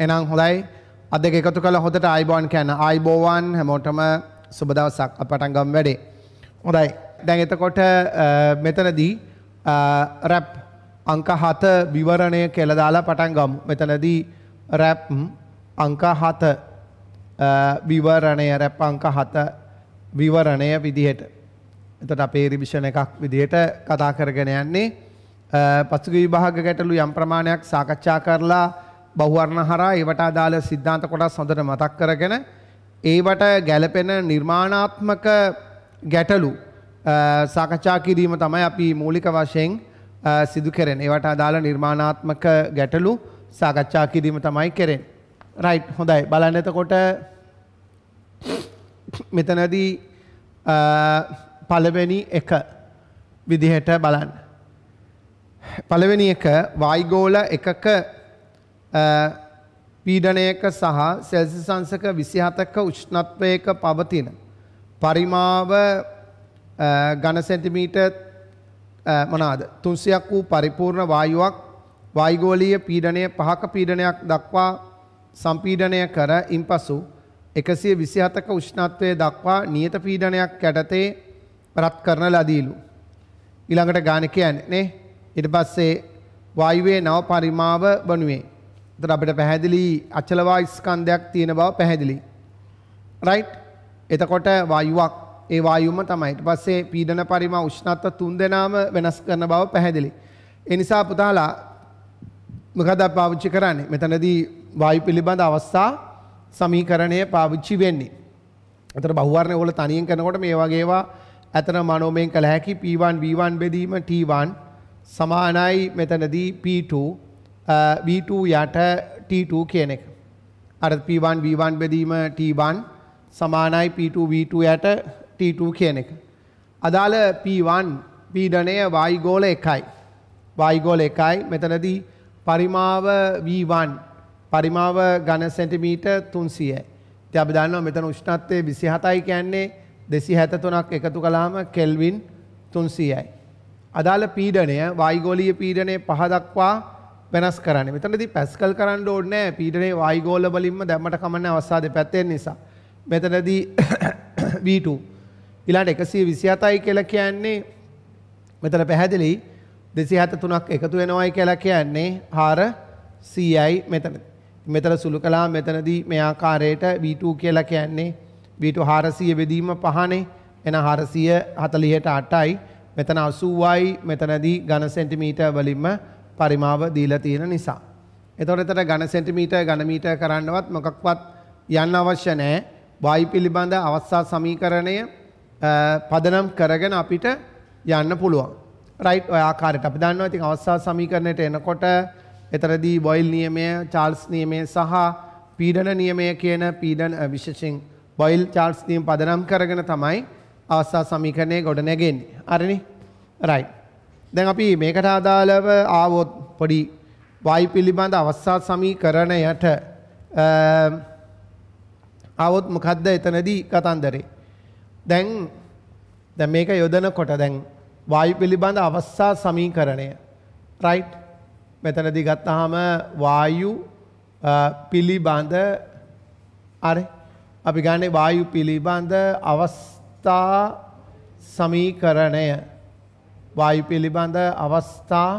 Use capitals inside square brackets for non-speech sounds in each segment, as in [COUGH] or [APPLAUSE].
එනම් හොඳයි අද දෙක එකතු කළ හොඳට අයිබෝන් කියන්න අයිබෝවන් හැමෝටම සුබ දවසක් අපටන් ගම් වැඩේ. හොඳයි දැන් එතකොට අ, මෙතනදී රැප් අංක හත විවරණය කෙල දාලා පටන් ගමු. මෙතනදී රැප් අංක හත අ, විවරණය රැප් අංක හත විවරණය විදිහට. එතට අපේ රිවිෂණ එකක් විදිහට කතා කරගෙන යන්නේ අ, පසුගිය විභාග ගැටලු යම් ප්‍රමාණයක් සාකච්ඡා කරලා බහුවර්ණ හරහා ඒවට අදාළ සිද්ධාන්ත කොටස් හොඳට මතක් කරගෙන ඒවට ගැලපෙන නිර්මාණාත්මක ගැටලු අ, සාකච්ඡා කිරීම තමයි අපි මූලික වශයෙන් අ, සිදු කෙරෙන. ඒවට අදාළ නිර්මාණාත්මක ගැටලු සාකච්ඡා කිරීම තමයි කෙරෙන්. රයිට් හොඳයි බලන්න එතකොට මෙතනදී අ, පළවෙනි එක විදිහට බලන්න. පළවෙනි එක වයිගෝල එකක අ, පීඩනයක සහ සෙල්සි සංසක විසිහතක උෂ්ණත්වයක පවතින. පරිමාව ගණ සැටිමීට මනාද තුන්සියක් වූ පරිපූර්ණ වායුවක් වයිගෝලීය පීඩනය පහක පීඩනයක් දක්වා සම්පීඩනය කර ඉන් පසු එකසිය විසිහතක උෂ්ණත්වය දක්වා නියත පීඩනයක් කැටතේ රත් කරන ලදීලු. ඊළඟට ගානකයන් නේ ඉට පස්සේ වායුවේ නව පරිමාව වනුවේ තර අපට පැහැදිලි අචලවා ස්කන්ධයක් තියෙන බව පැහැදිලි. රයිට් එතකොට වායුවක් ඒ වායුම තමයිට පස්සේ පීඩන පරිම උෂ්ණත්ව තුන් දෙනාම වෙනස් කරන බව පැහැදිලි. එනිසා පුතාලා මොකද පාවිච්චි කරන්නේ මෙතනදී වායු පිළිබඳ අවස්ථා සමීකරණය පාවිච්චි වෙන්නේ. එතර බහුවරණය වල තනියෙන් කරනකොට මේ වගේවා ඇතන මනෝමයෙන් කළ හැකි P1 V1 බෙදීම T1 සමානයි මෙතනදී P2 අ, V2 යට T2 කියන එක. අර P1 V1 බෙදීම T1 සමානයි P2 V2 යට T2 කියන එක. අදාළ P1 පීඩනය වායිගෝල එකයි. වායිගෝල එකයි මෙතනදී පරිමාව V1 පරිමාව ගණ සැටිමීට තුන්සියයි. ති අපි දන්නවා මෙතන උෂ්ණත්වය විසි හතයි කියන්නේ දෙසි හැත තුනක් එකතු කලාම කෙල්වින් තුන්සීයයි. අදාළ පීඩනය වයිගෝලිය පීඩනය පහදක්වා වෙනස් කරන්න. මෙතනදි පැස්කල් කරන්න ඕන්නෑ පීඩනේ වයිගෝල බලින්ම දැමට කමන්න අවසාද පැත්තෙන් නිසා. මෙතනදී [COUGHS] V2 ඉලාට එකසිය විසිහතයි කියල කියන්නේ මෙතන පැහැදිලි දෙසි හත තුනක් එකතු වෙනවයි කියලා කියන්නේ හාර සීයයි මෙතන. මෙතන සුළු කලා මෙතනදී මේ ආකාරයට V2 කියලා කියන්නේ V2 හාරසිය බෙදීම පහනේ. එන හාරසිය හතලිහට අටයි. මෙතන අසුවයි. මෙතනදී ගණ සෙන්ටිමීට වලින්ම පරිමාව දීල තියෙන නිසා. එතොට එතට ගණ සෙන්ටිමීට ගණමීට කරන්නවත් මොකක්වත් යන්න අවශ්‍ය නෑ වයි පිළිබඳ අවස්ථා සමීකරණය අ, පදනම් කරගෙන අපිට යන්න පුළුවන්. රයිට් ඔය ආකාරයට අපි දන්නවා ඉතින් අවස්ථා සමීකරණයට එනකොට එතරදී බොයිල් නියමය චාල්ස් නියමය සහ පීඩන නියමය කියන පීඩන අ, විශේෂයෙන් බොයිල් චාල්ස් නියම පදනම් කරගෙන තමයි අවස්ථා සමීකරණය ගොඩ නැගෙන්නේ. හරිනේ? රයිට්. දැන් අපි මේකට අදාළව ආවොත් පොඩි වයි පිළිබඳ අවස්ථා සමීකරණයට අ, ආවොත් මොකද්ද එතනදී කතන්දරේ? දැන් දැන් මේක යොදනකොට දැන් වායු පිළිබඳ අවස්ථා සමීකරණය. රයිට් මෙතනදී ගත්තාම වායු අ, පිළිබඳ අර අපි ගන්නේ වායු පිළිබඳ අවස්ථා සමීකරණය. වායු පිළිබඳ අවස්ථා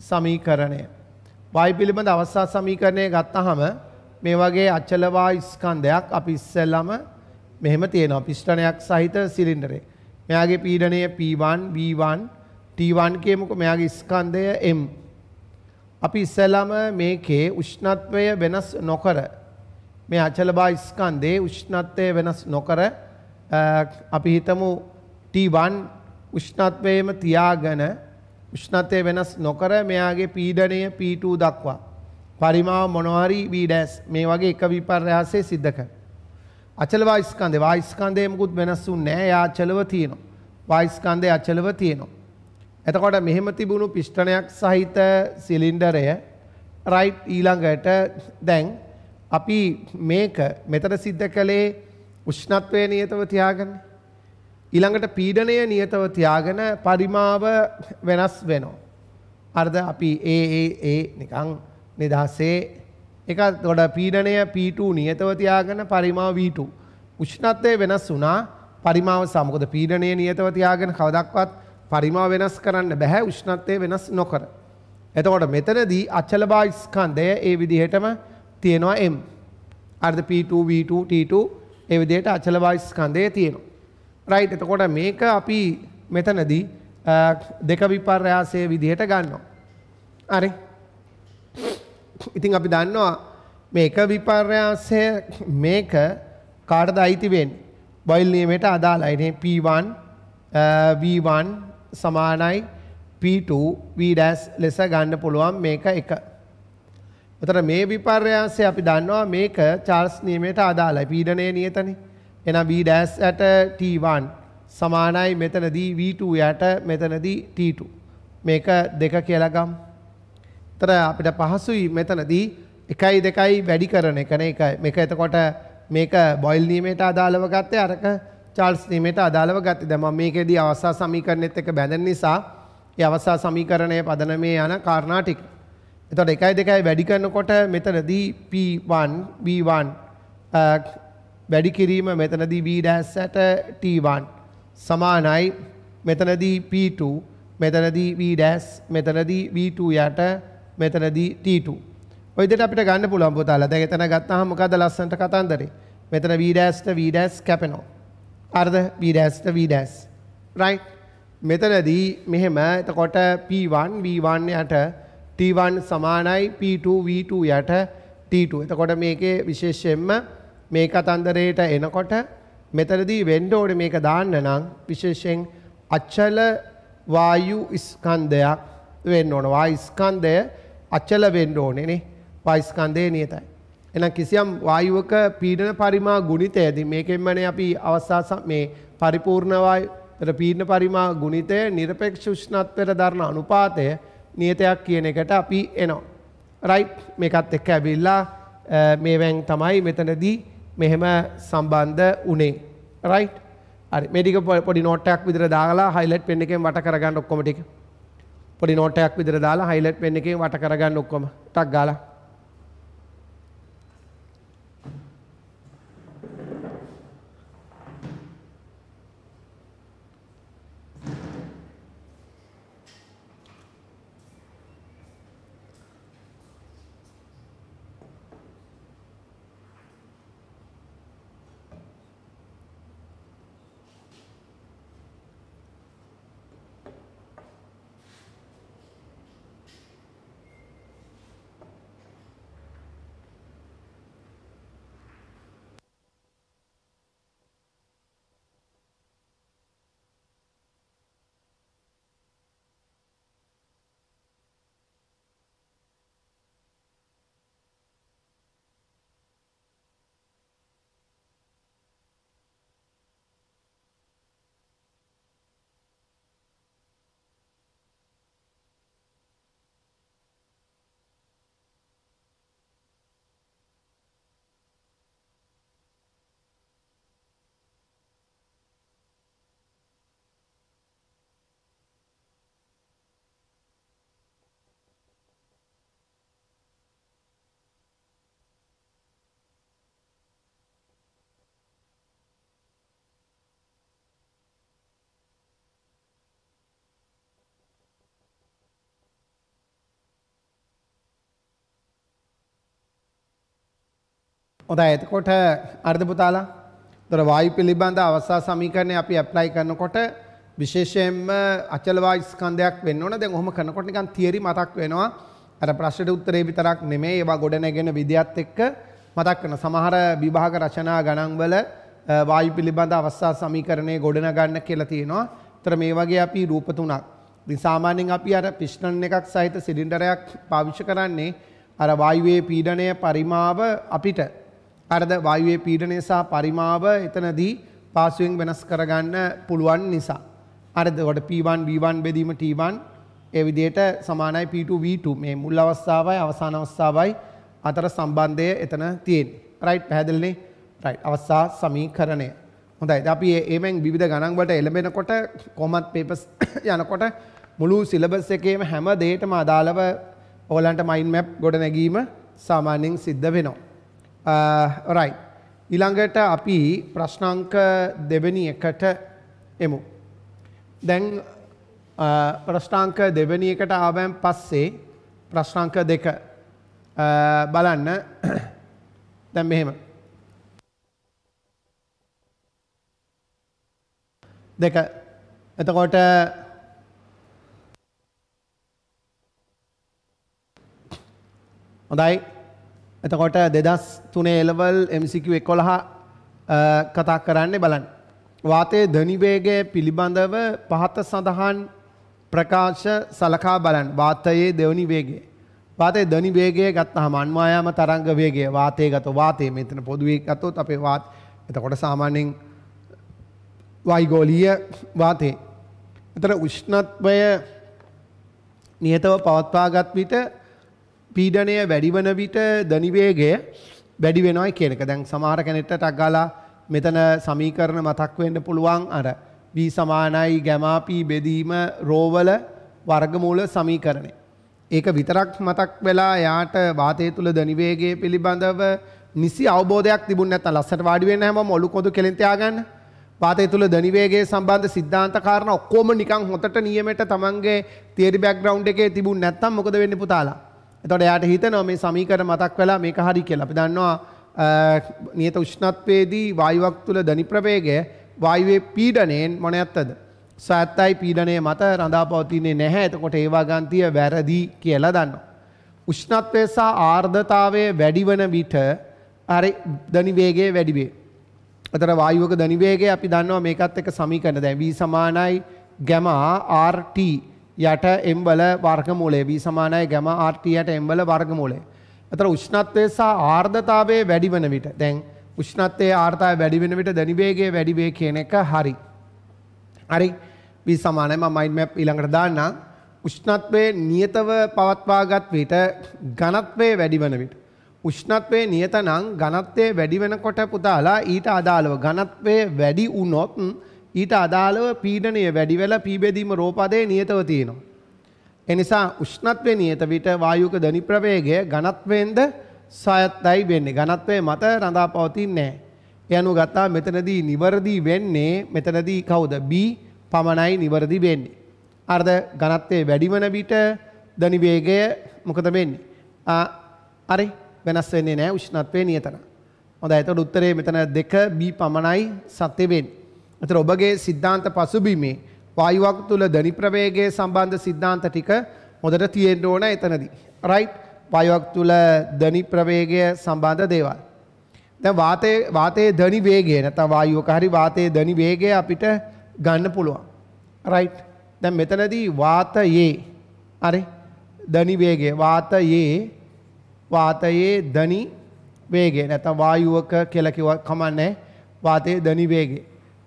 සමීකරණය. වායු පිළිබඳ අවස්ථා සමීකරණය ගත්තහම මේ වගේ අචලවා ස්කන්ධයක් අපි ඉස්සෙල්ලම මෙහෙම තියෙනවා. පිස්ටනයක් සහිත සිලින්ඩරේ. මෙයාගේ පීඩනය P1 V1 T1 කියමුකෝ. මෙයාගේ ස්කන්ධය M. අපි ඉස්සෙල්ලාම මේකේ උෂ්ණත්වය වෙනස් නොකර මේ අචලබා ස්කන්ධයේ උෂ්ණත්වය වෙනස් නොකර අ, අපි හිතමු T1 උෂ්ණත්වයේම තියාගෙන උෂ්ණත්වය වෙනස් නොකර මෙයාගේ පීඩනය P2 දක්වා පරිමාව මොනවාරි V' මේ වගේ එක විපර්යාසය සිද්ධ කරනවා. අචල වායිස්කන්දේ වායිස්කන්දේ මුකුත් වෙනස් වුන්නේ නැහැ. එයා අචලව තියෙනවා. වායිස්කන්දේ අචලව තියෙනවා. එතකොට මෙහෙම තිබුණු පිස්ටනයක් සහිත සිලින්ඩරය රයිට් ඊළඟට දැන් අපි මේක මෙතන සිද්ධ කළේ උෂ්ණත්වය නියතව තියාගන්න. ඊළඟට පීඩනය නියතව තියාගෙන පරිමාව වෙනස් වෙනවා. අර්ද අපි ඒ ඒ ඒ නිකං නිදහසේ එක තොඩ පීඩනය P2 නියතව තියාගෙන පරිමාව V2. උෂ්ණත්වය වෙනස් වුණා පරිමාව සමකොද පීඩනය නියතව තියාගෙන කවදක්වත් පරිමාව වෙනස් කරන්න බැහැ උෂ්ණත්වය වෙනස් නොකර. එතකොට මෙතනදී අචලබා ස්කන්ධය ඒ විදිහටම තියෙනවා M. අර්ධ P2 V2 T2 ඒ විදිහට අචලබා ස්කන්ධය තියෙනවා. රයිට් එතකොට මේක අපි මෙතනදී දෙක විපර්යාසය විදිහට ගන්නවා. හරි. ඉතින් අපි දන්නවා මේක විපර්යාසය මේක කාටද අයිති වෙන්නේ? බොයිල් නියමයට අදාළයි. P1 V1 සමානයි P2 V ලෙස ගන්න පුළුවන් මේක එක. එතකොට මේ විපර්යාසය අපි දන්නවා මේක චාර්ල්ස් නියමයට අදාළයි. පීඩනය නියතනේ. එහෙනම් V යට T1 සමානයි මෙතනදී V2 යට මෙතනදී T2. මේක දෙක කියලා ගමු. එතන අපිට පහසුයි මෙතනදී එකයි දෙකයි වැඩි කරන එක නේ එකයි. මේක එතකොට මේක බොයිල් නියමයට අදාළව ගත්තේ අරක චාල්ස් නියමයට අදාළව ගත්තේ. දැන් මම මේකෙදී අවස්ථා සමීකරණෙත් එක්ක බැඳෙන නිසා ඒ අවස්ථා සමීකරණය පදනමේ යන කාරණා ටික. එතකොට එකයි දෙකයි වැඩි කරනකොට මෙතනදී P1 B1 වැඩි කිරීම මෙතනදී B යට T1 සමානයි මෙතනදී P2 මෙතනදී V මෙතනදී V2 යට මෙතනදී T2 ඔය විදිහට අපිට ගන්න පුළුවන් පුතාලා. දැන් එතන ගත්තාම මොකද ලස්සනට කතන්දරේ. මෙතන V ට V කැපෙනවා. හරිද? V ට V right මෙතනදී මෙහෙම එතකොට P1 V1 යට T1 සමානයි P2 V2 යට T2. එතකොට මේකේ විශේෂයෙන්ම මේ කතන්දරයට එනකොට මෙතනදී වෙන්න ඕනේ මේක දාන්න නම් විශේෂයෙන් අචල වායු ස්කන්ධයක් වෙන්න ඕන. වායු ස්කන්ධය අචල වෙන්න ඕනේ නේ. පයිස්කන්දය නියතයි. එනම් කිසියම් වායුවක පීඩන පරිමා ගුණිතයද මේකෙන්මන අපි අවස්ථා මේ පරිපූර්ණවායි පීඩන පරිමා ගුණිතය නිරපෙක්ෂ ෂ්ණත්වයට දරන අනුපාතය නියතයක් කියන එකට අපි එනවා. රයිට් මේකත් එක්ක ඇබිල්ලා මේවැන් තමයි මෙතනදී මෙහෙම සම්බන්ධ උනේ. රයිට් හරි. මේටික පොඩි නෝට්ටයක් විදිර දාලා හයිලට් පෙන් එකෙන් වට කරගන්න ඔක්කොම ටික. පොඩි නෝට්ටයක් විදිර දාලා හයිලට් පෙන් එකෙන් වට කරගන්න ඔක්කොම. ටක් ගාලා. හොඳයි එතකොට අර්ධ පුතාලා දොර වායු පිළිබඳ අවස්ථා සමීකරණය අපි ඇප්ලයි කරනකොට විශේෂයෙන්ම අචල වායු ස්කන්ධයක් වෙන්න ඕන. දැන් ඔහොම කරනකොට නිකන් තියරි මතක් වෙනවා. අර ප්‍රශ්නෙට උත්තරේ විතරක් නෙමෙයි ඒවා ගොඩනැගෙන විදියත් එක්ක මතක් කරන සමහර විභාග රචනා ගණන්වල වායු පිළිබඳ අවස්ථා සමීකරණය ගොඩනගන්න කියලා තියෙනවා. ඒතර මේ වගේ අපි රූප තුනක්. ඉතින් සාමාන්‍යයෙන් අපි අර පිස්ටන් එකක් සහිත සිලින්ඩරයක් පාවිච්චි කරන්නේ අර වායුවේ පීඩනය පරිමාව අපිට අරද වායුවේ පීඩනය සහ පරිමාව එතනදී පාසුවෙන් වෙනස් කරගන්න පුළුවන් නිසා. අරද කොට P1 V1 බෙදීම T1 ඒ විදිහට සමානයි P2 V2 මේ මුල් අවස්ථාවයි අවසාන අවස්ථාවයි අතර සම්බන්ධය එතන තියෙන්නේ. රයිට් පැහැදිලිනේ? රයිට් අවස්ථා සමීකරණය. හොඳයි. අපි ඒවෙන් විවිධ ගණන් වලට එළඹෙනකොට කොමත් පේපර්ස් [COUGHS] යනකොට මුළු සිලබස් එකේම හැම දෙයකටම අදාළව ඕගලන්ට මයින්ඩ් මැප් ගොඩ නැගීම සාමාන්‍යයෙන් සිද්ධ වෙනවා. Uh, රයි. ඊළඟට අපි ප්‍රශ්නාංක දෙවැනි එකට එමු. දැන් uh, ප්‍රශ්නාංක දෙවැනි එකට ආවෑන් පස්සේ ප්‍රශ්නාංක දෙක uh, බලන්න [COUGHS] දැන් මෙහෙම. දෙක එතකොට හොඳයි එතකොට දෙදස් තුනේ එලවල් MCQ එකොළහ කතා කරන්නේ බලන්න. වාතයේ ධනිවේගය පිළිබඳව පහත සඳහන් ප්‍රකාශ සලකා බලන්න වාතයේ දෙවනි වේගේ. වාතයේ ධනි වේගය ගත්තහම අන්වායාම තරංග වේගය වාතයේ ගත වාතයේ මෙතන පොදුවේ ගත්තොත් අපේ වාත එතකොට සාමාන්‍යයෙන් වයිගෝලීය වාතයේ. එතන උෂ්ණත්වය නියතව පවත්වාගත් විට පීඩනය වැඩිවන විට ධනිවේගය වැඩි වෙනවයි කියන එක. දැන් සමහර කෙනෙක්ට ටක් ගාලා මෙතන සමීකරණ මතක් වෙන්න පුළුවන් අර v සමානයි ගැමාපී බෙදීම රෝවල වර්ගමූල සමීකරණය. ඒක විතරක් මතක් වෙලා යාට වාතය තුළ ධනිවේගය පිළිබඳව නිසි අවබෝධයක් තිබුණ නැත්නම් ලස්සට වාඩි වෙන්න හැමෝම ඔලු කොඳු කෙලින් තියාගන්න. වාතය තුළ ධනිවේගයේ සම්බන්ධ සිද්ධාන්ත කාරණා ඔක්කොම නිකන් හොතට නියමෙට තමන්ගේ තියරි බෑග්ග්‍රවුන්ඩ් එකේ තිබුණ නැත්නම් මොකද වෙන්නේ පුතාලා? එතකොට එයාට හිතෙනවා මේ සමීකරණ මතක් වෙලා මේක හරි කියලා. අපි දන්නවා නියත උෂ්ණත්වයේදී වායුවක් තුළ ධනි ප්‍රවේගය වායුවේ පීඩනයෙන් මොනයත්තද? සත්‍යයි පීඩනය මත රඳා පවතින්නේ නැහැ. එතකොට ඒවා ගන්තිය වැරදි කියලා දන්නවා. උෂ්ණත්වය සහ ආර්ධතාවය වැඩි වන විට හරි ධනි වේගය වැඩි වේ. අතර වායුවක ධනි වේගය අපි දන්නවා මේකත් එක්ක සමීකරණ දැන් v සමානයි ගැමා rt යට එම්බල වර්ගමූලය V සමානයි ගැම RT යට එම්බල වර්ගමූලය. අතර උෂ්ණත්වය සහ ආර්ධතාවය වැඩි වන විට දැන් උෂ්ණත්වයේ ආර්ධතාවය වැඩි වෙන විට ධනිවේගය වැඩි වේ කියන එක හරි. හරි. V සමානයි මම මයින්ඩ් මැප් ඊළඟට දාන්නම්. උෂ්ණත්වයේ නියතව පවත්වාගත් විට ඝනත්වයේ වැඩි වන විට උෂ්ණත්වයේ නියත නම් ඝනත්වයේ වැඩි වෙනකොට පුතාලා ඊට අදාළව ඝනත්වයේ වැඩි වුණොත් ඊට අදාළව පීඩනය වැඩි වෙලා පීබෙදීම රෝපදයේ නියතව තියෙනවා. එනිසා උෂ්ණත්වය නියත විට වායුක ධනි ප්‍රවේගය ඝනත්වයෙන්ද සයත්තයි වෙන්නේ. ඝනත්වයේ මත රඳා පවතින්නේ නැහැ. ඒ අනුව ගත්තා මෙතනදී නිවර්දි වෙන්නේ මෙතනදී කවුද? B පමණයි නිවර්දි වෙන්නේ. අර්ධ ඝනත්වයේ වැඩි වන විට ධනි වේගය මොකද වෙන්නේ? ආ හරි වෙනස් වෙන්නේ නැහැ උෂ්ණත්වයේ නියතන. හොඳයි එතකොට උත්තරේ මෙතන 2 B පමණයි සත්‍ය වෙන්නේ. එතර ඔබගේ සිද්ධාන්ත පසුබිමේ වායුවක් තුළ ධනි ප්‍රවේගයේ සම්බන්ධ සිද්ධාන්ත ටික හොඳට තියෙන්න ඕන එතනදී. රයිට් වායුවක් තුළ ධනි ප්‍රවේගය සම්බන්ධ දේවල්. දැන් වාතයේ වාතයේ ධනි වේගය නැත්නම් වායුවක හරි වාතයේ ධනි වේගය අපිට ගන්න පුළුවන්. රයිට්. දැන් මෙතනදී වාතයේ හරි ධනි වේගය වාතයේ වාතයේ ධනි වේගය නැත්නම් වායුවක කියලා කිව්ව කමන්නේ වාතයේ ධනි වේගය.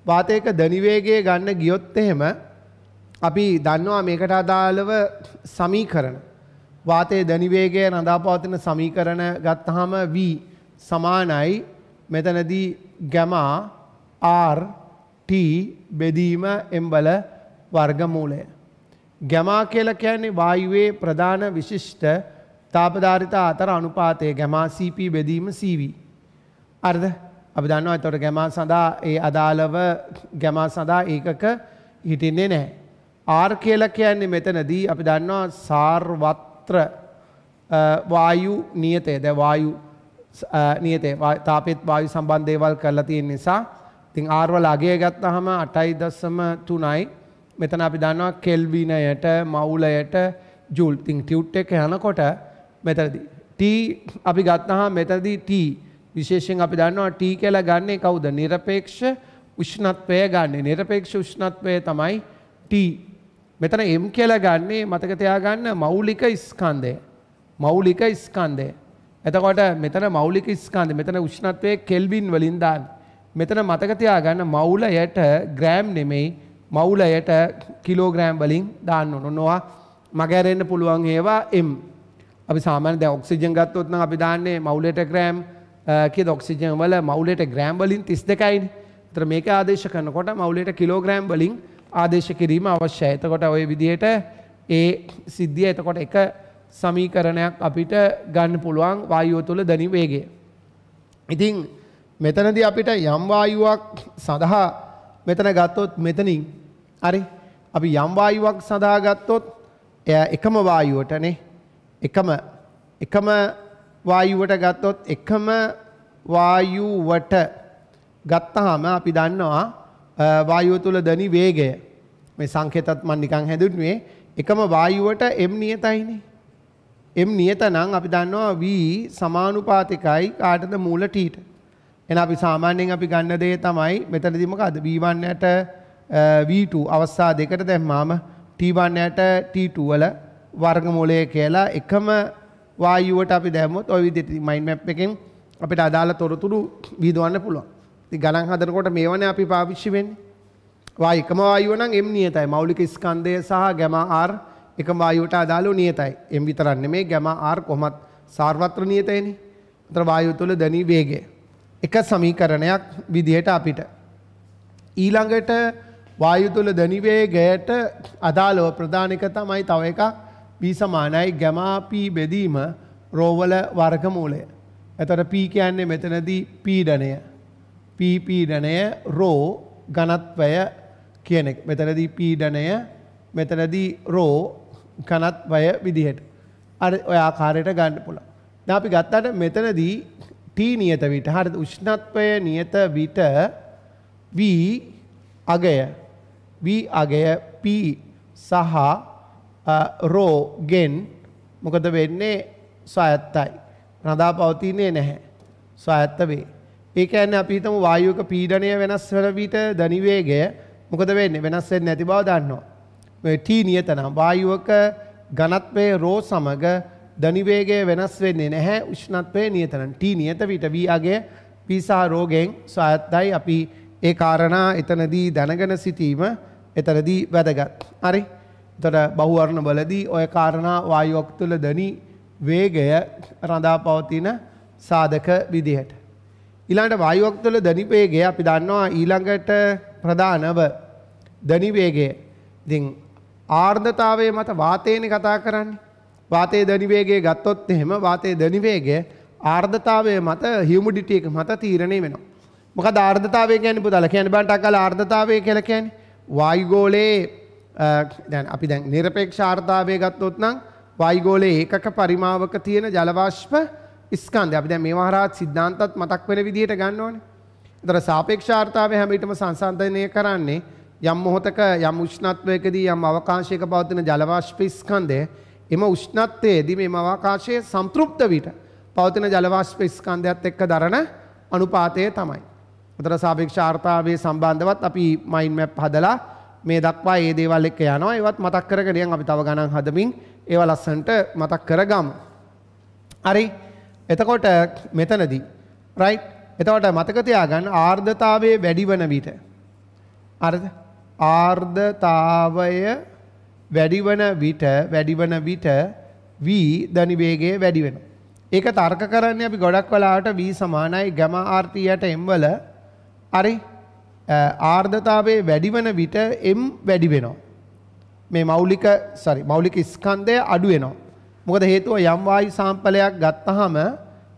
වාතයක ධනිවේගය ගන්න ගියොත් එහෙම අපි දන්නවා මේකට අදාළව සමීකරණ. වාතයේ ධනිවේගය රඳාපවතින සමීකරණ ගත්තාම v සමානයි මෙතනදී ගැමා r t බෙදීම එම්බල වර්ගමූලය. ගැමා කියලා කියන්නේ වායුවේ ප්‍රධාන විශිෂ්ට තාපධාරිතා අතර අනුපාතය ගැමා CP බෙදීම CV. අර්ද අපි දන්නවා එතකොට ගැමා සඳහා ඒ අදාළව ගැමා සඳහා ඒකක හිටින්නේ නැහැ. ආර් කියලා කියන්නේ මෙතනදී අපි දන්නවා සාර්වත්‍ර වායු නියතය. ද වායු නියතේ තාපෙත් වායු සම්බන්ධ දේවල් කරලා තියෙන නිසා ඉතින් ආර් වල අගය ගත්තාම 8.3යි මෙතන අපි දන්නවා කෙල්විනයට මවුලයට ජූල්. ඉතින් ටියුට් එක යනකොට මෙතනදී T අපි ගත්තාම මෙතනදී T විශේෂයෙන් අපි දන්නවා T කියලා ගන්නේ කවුද? নিরপেক্ষ උෂ්ණත්වය ගන්න. নিরপেক্ষ උෂ්ණත්වය තමයි T. මෙතන M කියලා ගන්නේ මතක තියාගන්න මෞලික ස්කන්ධය. මෞලික ස්කන්ධය. එතකොට මෙතන මෞලික ස්කන්ධය. මෙතන උෂ්ණත්වය කෙල්වින් වලින් දාන්න. මෙතන මතක තියාගන්න මවුලයට ග්‍රෑම් නෙමෙයි මවුලයට කිලෝග්‍රෑම් වලින් දාන්න ඕන. නොවා මගහැරෙන්න පුළුවන් ඒවා M. අපි සාමාන්‍ය දැන් ඔක්සිජන් ගත්තොත් නම් අපි දාන්නේ මවුලයට ග්‍රෑම් Uh, කිය ඔක්සිජන් වල මවුලට ග්‍රෑම් වලින් තිස් දෙකයින් තර මේක ආදේශ කරනකොට මවුලට කිලෝග්‍රෑම් වලින් ආදේශ කිරීම අවශ්‍යයි. එතකොට ඔය විදිහට ඒ සිද්ධිය එතකොට එක සමීකරණයක් අපිට ගන්න පුළුවන් වායුව තුළ දනි වේගය. ඉතින් මෙතනදී අපිට යම් වායුවක් සඳහා මෙතන ගත්තොත් මෙතනින්. හරි? අපි යම් වායුවක් සඳහා ගත්තොත් එය එකම වායුවටනේ එකම එකම වායුවට ගත්තොත් එකම වායුවට ගත්තාම අපි දන්නවා වායුව තුළ දනි වේගය. මේ සංකේතත් මන් නිකන් හැදුන්නේ එකම වායුවට m නියතයිනේ. M නියත නම් අපි දන්නවා v සමානුපාතිකයි කාටද මූල t ට. එන අපි සාමාන්‍යයෙන් අපි ගන්න දේ තමයි මෙතනදී මොකද්ද? V1 යට v2 අවස්ථා දෙකට දැම්මාම t1 යට t2 වල වර්ගමූලය කියලා එකම වායුවට අපි දැම්මොත් ওই විදිහට මයින්ඩ් මැප් එකෙන් අපිට අදාළ තොරතුරු විහිදවන්න පුළුවන්. ඉතින් ගණන් හදනකොට මේවනේ අපි පාවිච්චි වෙන්නේ. වායු එකම වායුව නම් m නියතයි. මෞලික ස්කන්ධය සහ ගැමා r එකම වායුවට අදාළව නියතයි. m විතරක් නෙමෙයි ගැමා r කොහොමත් සාර්වත්‍ර නියතයිනේ. අතර වායුව තුළ දැනී වේගය. එක සමීකරණයක් විදිහට අපිට ඊළඟට වායු තුළ දනිවේගයට අදාළව ප්‍රධාන එක තමයි තව එකක් B සමානයි ගැමා P බෙදීම රෝවල වර්ගමූලය. එතකොට P කියන්නේ මෙතනදී පීඩනය. P පීඩනය රෝ ඝනත්වය කියන එක. මෙතනදී පීඩනය මෙතනදී රෝ ඝනත්වය විදිහට. අර ඔය ආකාරයට ගන්න පුළුවන්. දැන් අපි ගත්තට මෙතනදී T නියත විට හරිද උෂ්ණත්වය නියත විට V අගය V අගය P සහ රෝ ගෙන් මොකද වෙන්නේ ස්වායත්තයි. රඳා පවතින්නේ නැහැ. ස්වායත්ත වේ. ඒ කියන්නේ අපි හිතමු වායුවක පීඩනය වෙනස් වෙන විට ධනිවේගය මොකද වෙන්නේ වෙනස් වෙන්නේ නැති බව දන්නවා. මේ T නියත නම් වායුවක ඝනත්වයේ රෝ සමග ධනිවේගය වෙනස් වෙන්නේ නැහැ උෂ්ණත්වය නියත නම් T නියත විට V අගය P සහ රෝගෙන් ස්වායත්තයි අපි ඒ කාරණා එතනදී දැනගෙන සිටීම එතනදී වැදගත්. හරි. එතකොට බහුවර්ණ වලදී ওই කාරණා වායුවක් තුළ දනි වේගය රඳා පවතින සාධක විදිහට. ඊළඟට වායුවක් තුළ දනි වේගය අපි දන්නවා ඊළඟට ප්‍රධානව දනි වේගය. ඉතින් ආර්ධතාවයේ මත වාතයනේ කතා කරන්නේ. වාතයේ දනි වේගය ගත්තොත් එහෙම වාතයේ දනි වේගය ආර්ධතාවයේ මත හියුමිඩිටි එක මත තීරණය වෙනවා. මොකද ආර්ධතාවය කියන්නේ පුතාලා කියන්නේ බන්ට අකල ආර්ධතාවය කියලා කියන්නේ වායුගෝලයේ දැන් අපි දැන් නිරපේක්ෂ ආර්ධතාවය ගත්තොත් නම් වායුගෝලයේ ඒකක පරිමාවක තියෙන ජල වාෂ්ප ස්කන්ධය අපි දැන් මේවා හරහා සිද්ධාන්තත් මතක් වෙන විදිහට ගන්න ඕනේ. ඒතර සාපේක්ෂ ආර්ධතාවය හැම විටම සංසන්දනය කරන්නේ යම් මොහොතක යම් උෂ්ණත්වයකදී යම් අවකාශයක පවතින ජල වාෂ්ප ස්කන්ධය එම උෂ්ණත්වයේදී මේ අවකාශයේ සම්තෘප්ත විට පවතින ජල වාෂ්ප ස්කන්ධයත් එක්ක දරන අනුපාතය තමයි. උතර සාපේක්ෂ ආර්තාවයේ සම්බන්ධවත් අපි මයින්ඩ් මැප් හදලා මේ දක්වා ඒ දේවල් එක්ක යනවා. ඒවත් මතක් කරගෙන යන් අපි තව ගණන් හදමින් ඒවා ලස්සන්ට මතක් කරගමු. හරි. එතකොට මෙතනදී රයිට්. එතකොට මතක තියාගන්න ආර්ධතාවයේ වැඩි වන විට අර්ධ ආර්ධතාවය වැඩිවන විට වැඩිවන විට V ධනි වේගය වැඩි වෙනවා. ඒක තර්ක කරන්නේ අපි ගොඩක් වෙලාවට V සමානයි gamma RT යට m වල හරි ආර්ධතාවයේ වැඩිවන විට M වැඩි වෙනවා. මේ මෞලික sorry මෞලික ස්කන්ධය අඩු වෙනවා. මොකද හේතුව යම් වායු සාම්පලයක් ගත්තාම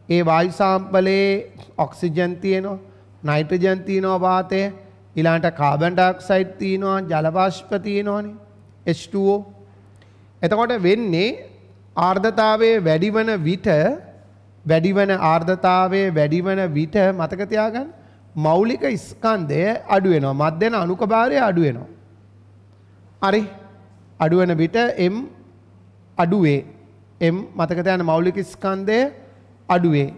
ඒ වායු සාම්පලයේ ඔක්සිජන් තියෙනවා, නයිට්‍රජන් තියෙනවා වාතයේ, ඊළඟට කාබන් ඩයොක්සයිඩ් තියෙනවා, ජල වාෂ්ප තියෙනවානේ. H2O. එතකොට වෙන්නේ ආර්ධතාවයේ වැඩිවන විට වැඩිවන ආර්ධතාවයේ වැඩිවන විට මතක තියාගන්න මෞලික ස්කන්ධය අඩු වෙනවා. මධ්‍යන අණුකභාරය අඩු වෙනවා. හරි. අඩු වෙන විට m අඩු වේ. m මතක තියාගන්න මෞලික ස්කන්ධය අඩු වේ.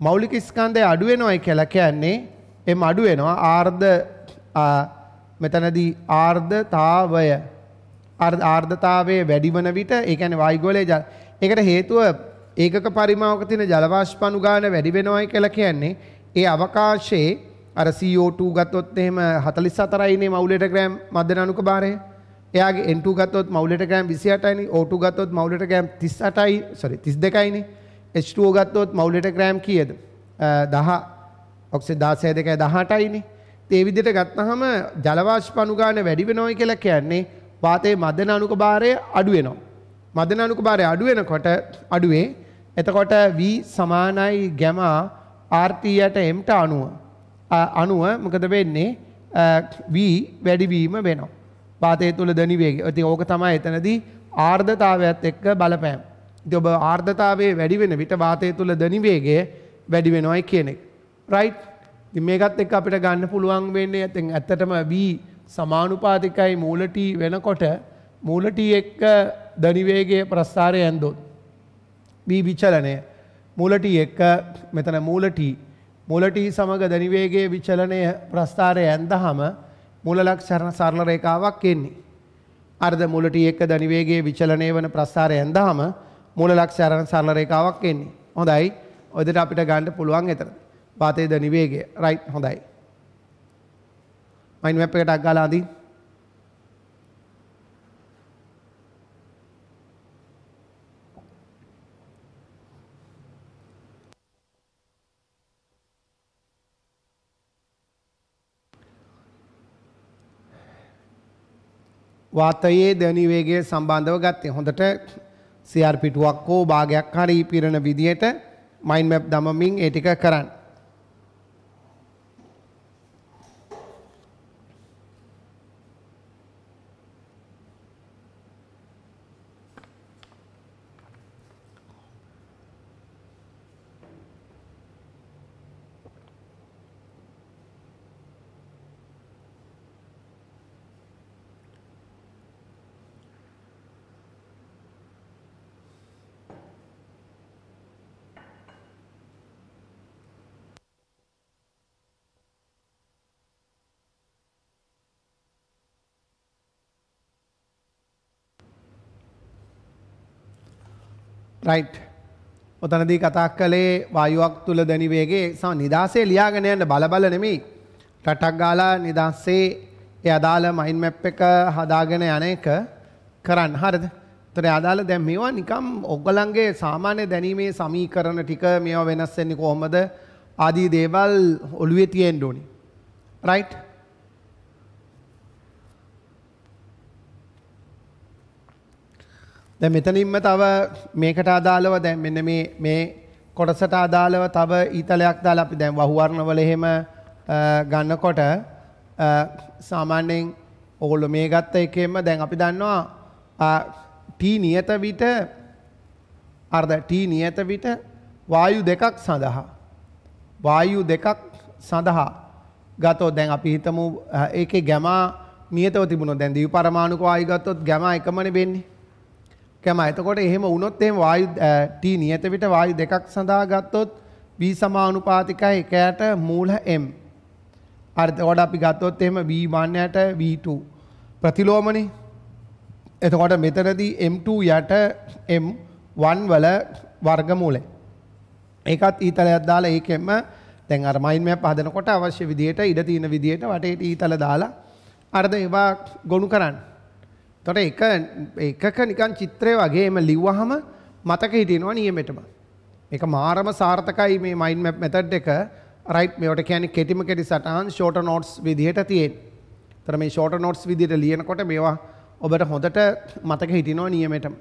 මෞලික ස්කන්ධය අඩු වෙනවයි කියලා කියන්නේ m අඩු වෙනවා ආර්ධ මෙතනදී ආර්ධතාවය ආර්ධතාවයේ වැඩිවන විට ඒ කියන්නේ වායුගෝලයේ ජල ඒකට හේතුව ඒකක පරිමාවක තියෙන ජල වාෂ්ප අනුගාන වැඩි වෙනවයි කියලා කියන්නේ ඒ අවකාශයේ අර CO2 ගත්තොත් එහෙම 44යිනේ මවුලට ග්‍රෑම් මධ්‍යන අණුක භාරය. එයාගේ N2 ගත්තොත් මවුලට ග්‍රෑම් 28යිනේ. O2 ගත්තොත් මවුලට ග්‍රෑම් 38යි. sorry 32යිනේ. H2O ගත්තොත් මවුලට ග්‍රෑම් කීයද? 10 ඔක්සිජන් 16 දෙකයි 18යිනේ. ඒ විදිහට ගත්තාම ජල වාෂ්ප අනුගාන වැඩි වෙනවයි කියලා කියන්නේ වාතයේ මධ්‍යන අණුක භාරය අඩු වෙනවා. මදන අනුකභාරය අඩුවෙනකොට අඩුවේ එතකොට V සමානයි ගැමා RTයට එම්ට අනුව අනුව මොකද වෙන්නේ V වැඩිවීම වෙනවා. පාතය තුළ දනිවේගේ ඇති ඕක තමයි එතනදී ආර්ධතාවයත් එක්ක බලපෑම්. ඉතින් ඔබ ආර්ධතාවයේ වැඩි වෙන විට වාතය තුළ දනිවේගය වැඩි වෙනවයි කියන එක. රයිට්. ඉතින් මේකත් එක්ක අපිට ගන්න පුළුවන් වෙන්නේ ඇතින් ඇත්තටම V සමානුපාතිකයි මූල T වෙනකොට මූල T එක්ක දනිවේගයේ ප්‍රස්ථාරය ඇන්දොත් V විචලනය මූල T එක්ක මෙතන මූල T මූල T සමග දනිවේගයේ විචලනය ප්‍රස්ථාරය ඇන්දහම මූල ලක්ෂණ සරල රේඛාවක් එන්නේ. අර්ධ මූල T එක්ක දනිවේගයේ විචලනය වන ප්‍රස්ථාරය ඇන්දහම මූල ලක්ෂණ සරල රේඛාවක් එන්නේ. හොඳයි. ඔය දෙට අපිට ගන්න පුළුවන් එතන. වාතයේ දනිවේගය. රයිට් හොඳයි. මයින් මැප් එකට අග්ගාලා අදින්න. වාතයේ දැනිවේගය සම්බන්ධව ගත්තේ හොඳට CR පිටුවක් හෝ භාගයක් හරි පිරෙන විදිහට මයින්ඩ් මැප් දමමින් ඒ ටික කරන්න. රයිට් ඔතනදී කතා කළේ වායුවක් තුළ දැනිවේගේ සම නිදහසේ ලියාගෙන යන්න බලබල නෙමෙයි. රටක් ගාලා නිදහසේ ඒ අදාළ මයින් මැප් එක හදාගෙන යන එක කරන්න. හරිද? තොර අදාළ දැන් මේවා නිකම් ඔග්ගලන්ගේ සාමාන්‍ය දැනීමේ සමීකරණ ටික මේවා වෙනස් වෙන්නේ කොහොමද? ආදී දේවල් ඔළුවේ තියෙන්න ඕනේ. රයිට් දැන් මෙතනින්ම තව මේකට අදාළව දැන් මෙන්න මේ මේ කොටසට අදාළව තව ඊතලයක් දාලා අපි දැන් වහුවර්ණවල එහෙම ගන්නකොට සාමාන්‍යයෙන් ඕගොල්ලෝ මේ ගත්ත එකෙන්ම දැන් අපි දන්නවා T නියත විට අර්ධ T නියත විට වායු දෙකක් සඳහා වායු දෙකක් සඳහා ගතොත් දැන් අපි හිතමු ඒකේ ගැමා නියතව තිබුණොත් දැන් දිවි පරමාණුක වායු ගත්තොත් ගැමා එකමනේ වෙන්නේ. කැම එතකොට එහෙම වුණොත් එහෙම වායු T නියත විට වායු දෙකක් සඳහා ගත්තොත් V සමානුපාතිකයි එකයට මූල M. අර එතකොට අපි ගත්තොත් එහෙම V1 යට V2 ප්‍රතිලෝමනේ. එතකොට මෙතනදී M2 යට M1 වල වර්ගමූලය. ඒකත් ඊතලයක් දාලා ඒකෙම දැන් අර මයින් මැප් හදනකොට අවශ්‍ය විදියට ඉඩ තියෙන විදියට වටේට ඊතල දාලා අරද ඒවා ගොනු කරන්න. තොට එක එකක නිකන් චිත්‍රය වගේම ලිව්වහම මතක හිටිනවා නියමෙටම. එක මාරම සාර්ථකයි මේ මයින් මැප් මෙතඩ් එක රයිට් මේට කියන කෙටිම කෙටි සටහන් ෂෝට නෝට්ස් විදිහට තියෙන්. තර මේ ෂෝට නෝට්ස් විදිට ලියනකොට මේවා ඔබට හොඳට මතක හිටිනවා නියමෙටම.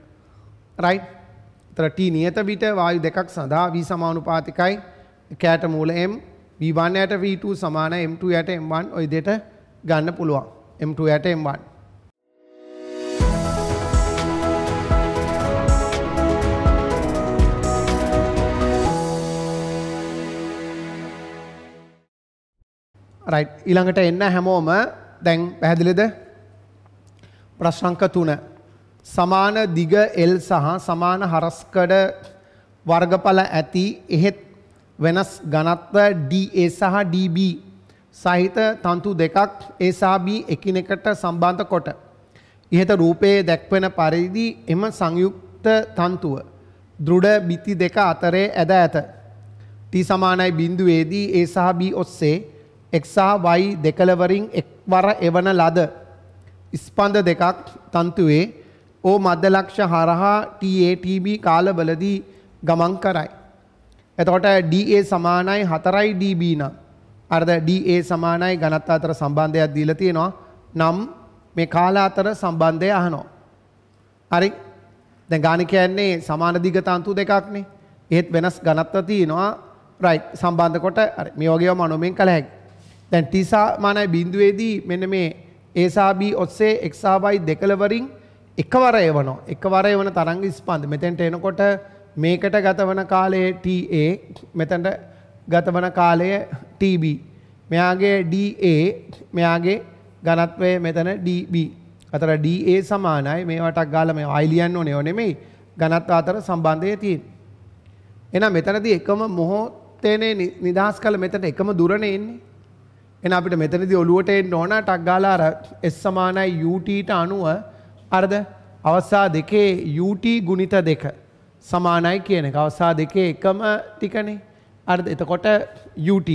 රයි් තරට නියත විට වායු දෙකක් සඳහා වී සමානුපාතිකයි කෑට මූල එම් වීවන්නයට V2 සමාන M2 යට M1 ඔය දෙට ගන්න පුළුවන් M2 යට M1 රයිට් ඊළඟට එන්න හැමෝම දැන් පැහැදිලිද? ප්‍රශ්නංක 3 සමාන දිග L සහ සමාන හරස්කඩ වර්ගඵල ඇති එහෙත් වෙනස් ඝනත්ව dA සහ dB සහිත තන්තු දෙකක් A සහ B එකිනෙකට සම්බන්ධ කොට. ඉහත රූපයේ දැක්වෙන පරිදි එම සංයුක්ත තන්තුව දෘඩ බිති දෙක අතරේ ඇද ඇත. T සමානයි බිඳුවේදී A සහ B ඔස්සේ එක් සහ y දෙකලවරින් එක්වර එවන ලද ස්පන්ද දෙකක් තන්තුවේ ඕ මධ්‍යලක්ෂ හරහා TATB කාලවලදී ගමන් කරයි. එතකොට DA සමානයි හතරයි DB නම් අර්ද DA සමානයි ගණත් අතර සම්බන්ධයක් දීලා තියෙනවා නම් මේ කාල අතර සම්බන්ධය අහනවා. හරි දැන් ගාන කියන්නේ සමාන දිග තන්තු දෙකක්නේ. ඒත් වෙනස් ඝනත්ව තියෙනවා. රයිට් සම්බන්ධ කොට අර මේ වගේම මනෝමෙන් කළ හැකියි. දැන් t සමානයි බිඳුවේදී මෙන්න මේ a සහ b ඔස්සේ x සහ y දෙකලවරින් එකවර එවනවා. එකවර එවන තරංග ස්පන්ද. මෙතෙන්ට එනකොට මේකට ගත වන කාලය ta මෙතනට ගත වන කාලය tb. මෙයාගේ da මෙයාගේ ඝනත්වය මෙතන db. අතර da සමානයි මේවටක් ගාලා මේ i ලියන්න ඕනේ නෙමෙයි. ඝනත්ව අතර සම්බන්ධය තියෙන්නේ. එහෙනම් මෙතනදී එකම මොහොතේනේ නිදහස් කළ මෙතන එකම දුරනේ එන්නේ. එහෙනම් අපිට මෙතනදී ඔලුවට එන්න ඕන ටක් ගාලා අර s සමානයි ut ට අනුව අරද අවස්ථා දෙකේ ut ගුණිත දෙක සමානයි කියන එක. අවස්ථා දෙකේ එකම ටිකනේ. අරද එතකොට ut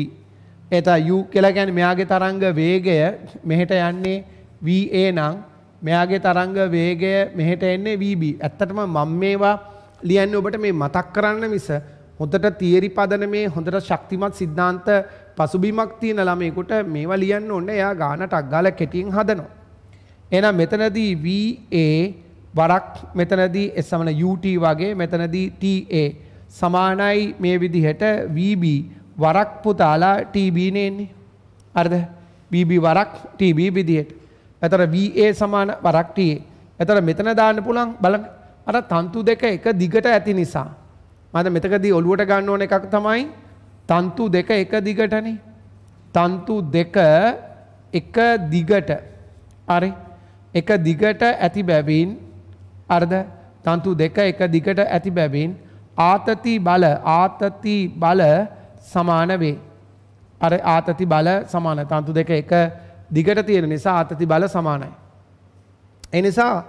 එත u කියලා කියන්නේ මෙයාගේ තරංග වේගය මෙහෙට යන්නේ va නම් මෙයාගේ තරංග වේගය මෙහෙට එන්නේ vb. ඇත්තටම මම මේවා ලියන්නේ ඔබට මේ මතක් කරන්න මිස හොඳට තියරි පදනමේ හොඳට ශක්තිමත් සිද්ධාන්ත පසුබිමක් තියෙන ළමයෙකුට මේවා ලියන්න ඕනේ. එයා ගානට අග්ගාලා කෙටියෙන් හදනවා. එහෙනම් මෙතනදී VA වරක් මෙතනදී S සමන UT වගේ මෙතනදී TA සමානයි මේ විදිහට VB වරක් පුතාලා TB නේ හරිද? VB වරක් TB විදිහට. එතන VA සමාන වරක් TA. එතන මෙතන දාන්න පුළුවන් බලන්න. අර තන්තු දෙක එක දිගට ඇති නිසා. මම මෙතකදී ඔලුවට ගන්න ඕන එකක් තමයි තන්තු දෙක එක දිගටනේ. තන්තු දෙක එක දිගට. හරි. එක දිගට ඇති බැවින් අර්ධ තන්තු දෙක එක දිගට ඇති බැවින් ආතති බල ආතති බල සමාන වේ. අර ආතති බල සමාන තන්තු දෙක එක දිගට තියෙන නිසා ආතති බල සමානයි. එනිසා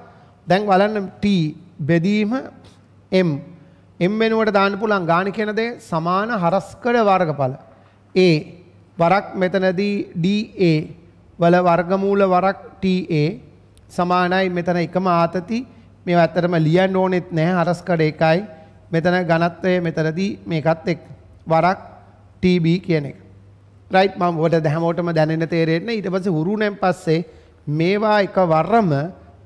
දැන් බලන්න T බෙදීම M M වෙනුවට දාන්න පුළුවන් ගාන කියන දේ සමාන හරස්කඩ වර්ගඵල. A වරක් මෙතනදී DA වල වර්ගමූල වරක් TA සමානයි මෙතන එකම ආතති මේ ඇත්තටම ලියන්න ඕනෙත් නැහැ හරස්කඩ එකයි මෙතන ඝනත්වය මෙතනදී මේකත් එක් වරක් TB කියන එක. රයිට් මම ඔබට හැමෝටම දැනෙන්න තේරෙන්න ඊට පස්සේ හුරුනෙන් පස්සේ මේවා එක වරම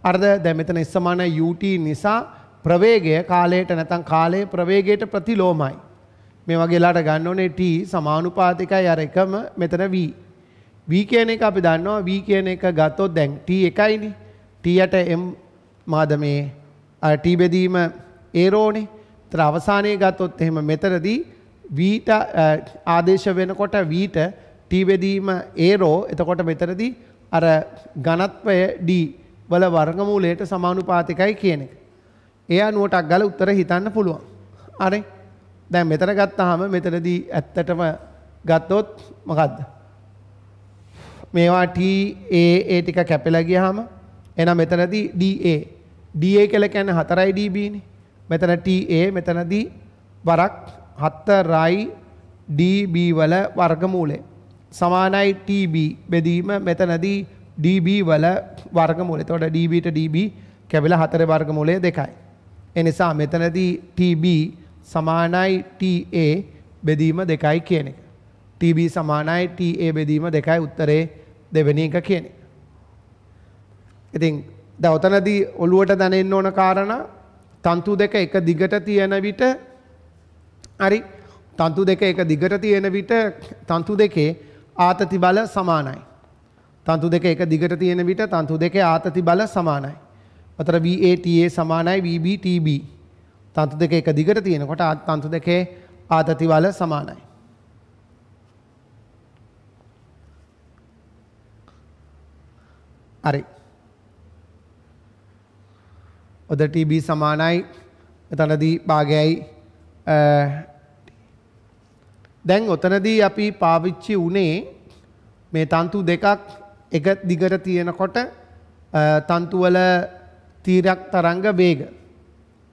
අර්ධ දැන් මෙතන සමාන UT නිසා ප්‍රවේගය කාලයට නැත්නම් කාලයේ ප්‍රවේගයට ප්‍රතිලෝමයි. මේ වගේලාට ගන්න ඕනේ T සමානුපාතිකයි අර එකම මෙතන V. V කියන එක අපි දන්නවා V කියන එක ගත්තොත් දැන් T එකයිනේ. Tයට M මාද මේ T බෙදීම ඒරෝනේ. ඒතර අවසානයේ ගත්තොත් එහෙම මෙතනදී Vට ආදේශ වෙනකොට Vට T බෙදීම ඒරෝ එතකොට මෙතනදී අර ඝනත්වය D වල වර්ගමූලයට සමානුපාතිකයි කියන එක. එයා නුවටක් ගල උත්තර හිතන්න පුළුවන්. අරේ දැන් මෙතන ගත්තාම මෙතනදී ඇත්තටම ගත්තොත් මොකද්ද? මේවා TA ටික කැපිලා ගියාම එහෙනම් මෙතනදී DA DA කියලා කියන්නේ 4යි DB නේ. මෙතන TA මෙතනදී වරක් 4යි DB වල වර්ගමූලය සමානයි TB බෙදීම මෙතනදී DB වල වර්ගමූලය. එතකොට DB ට DB කැපිලා 4 වර්ගමූලය 2යි. එනිසා මෙතනදී TB සමානයි TA බෙදීම දෙකයි කියන එක. TB සමානයි TA බෙදීම දෙකයි උත්තරේ දෙවෙනි එක කියන එක. ඉතින් දැන් ඔතනදී ඔළුවට දැනෙන්න ඕන කාරණා තන්තු දෙක එක දිගට තියෙන විට හරි තන්තු දෙක එක දිගට තියෙන විට තන්තු දෙකේ ආතති බල සමානයි. තන්තු දෙක එක දිගට තියෙන විට තන්තු දෙකේ ආතති බල සමානයි. අතර VATA සමානයි VBTB. තන්තු දෙක එක දිගට තියෙනකොට තන්තු දෙකේ ආතති බල සමානයි. හරි. ඔද TB සමානයි එතනදී භාගයයි දැන් ඔතනදී අපි පාවිච්චි වුණේ මේ තන්තු දෙකක් එක දිගට තියෙනකොට තන්තුවල තීරක් තරංග වේග.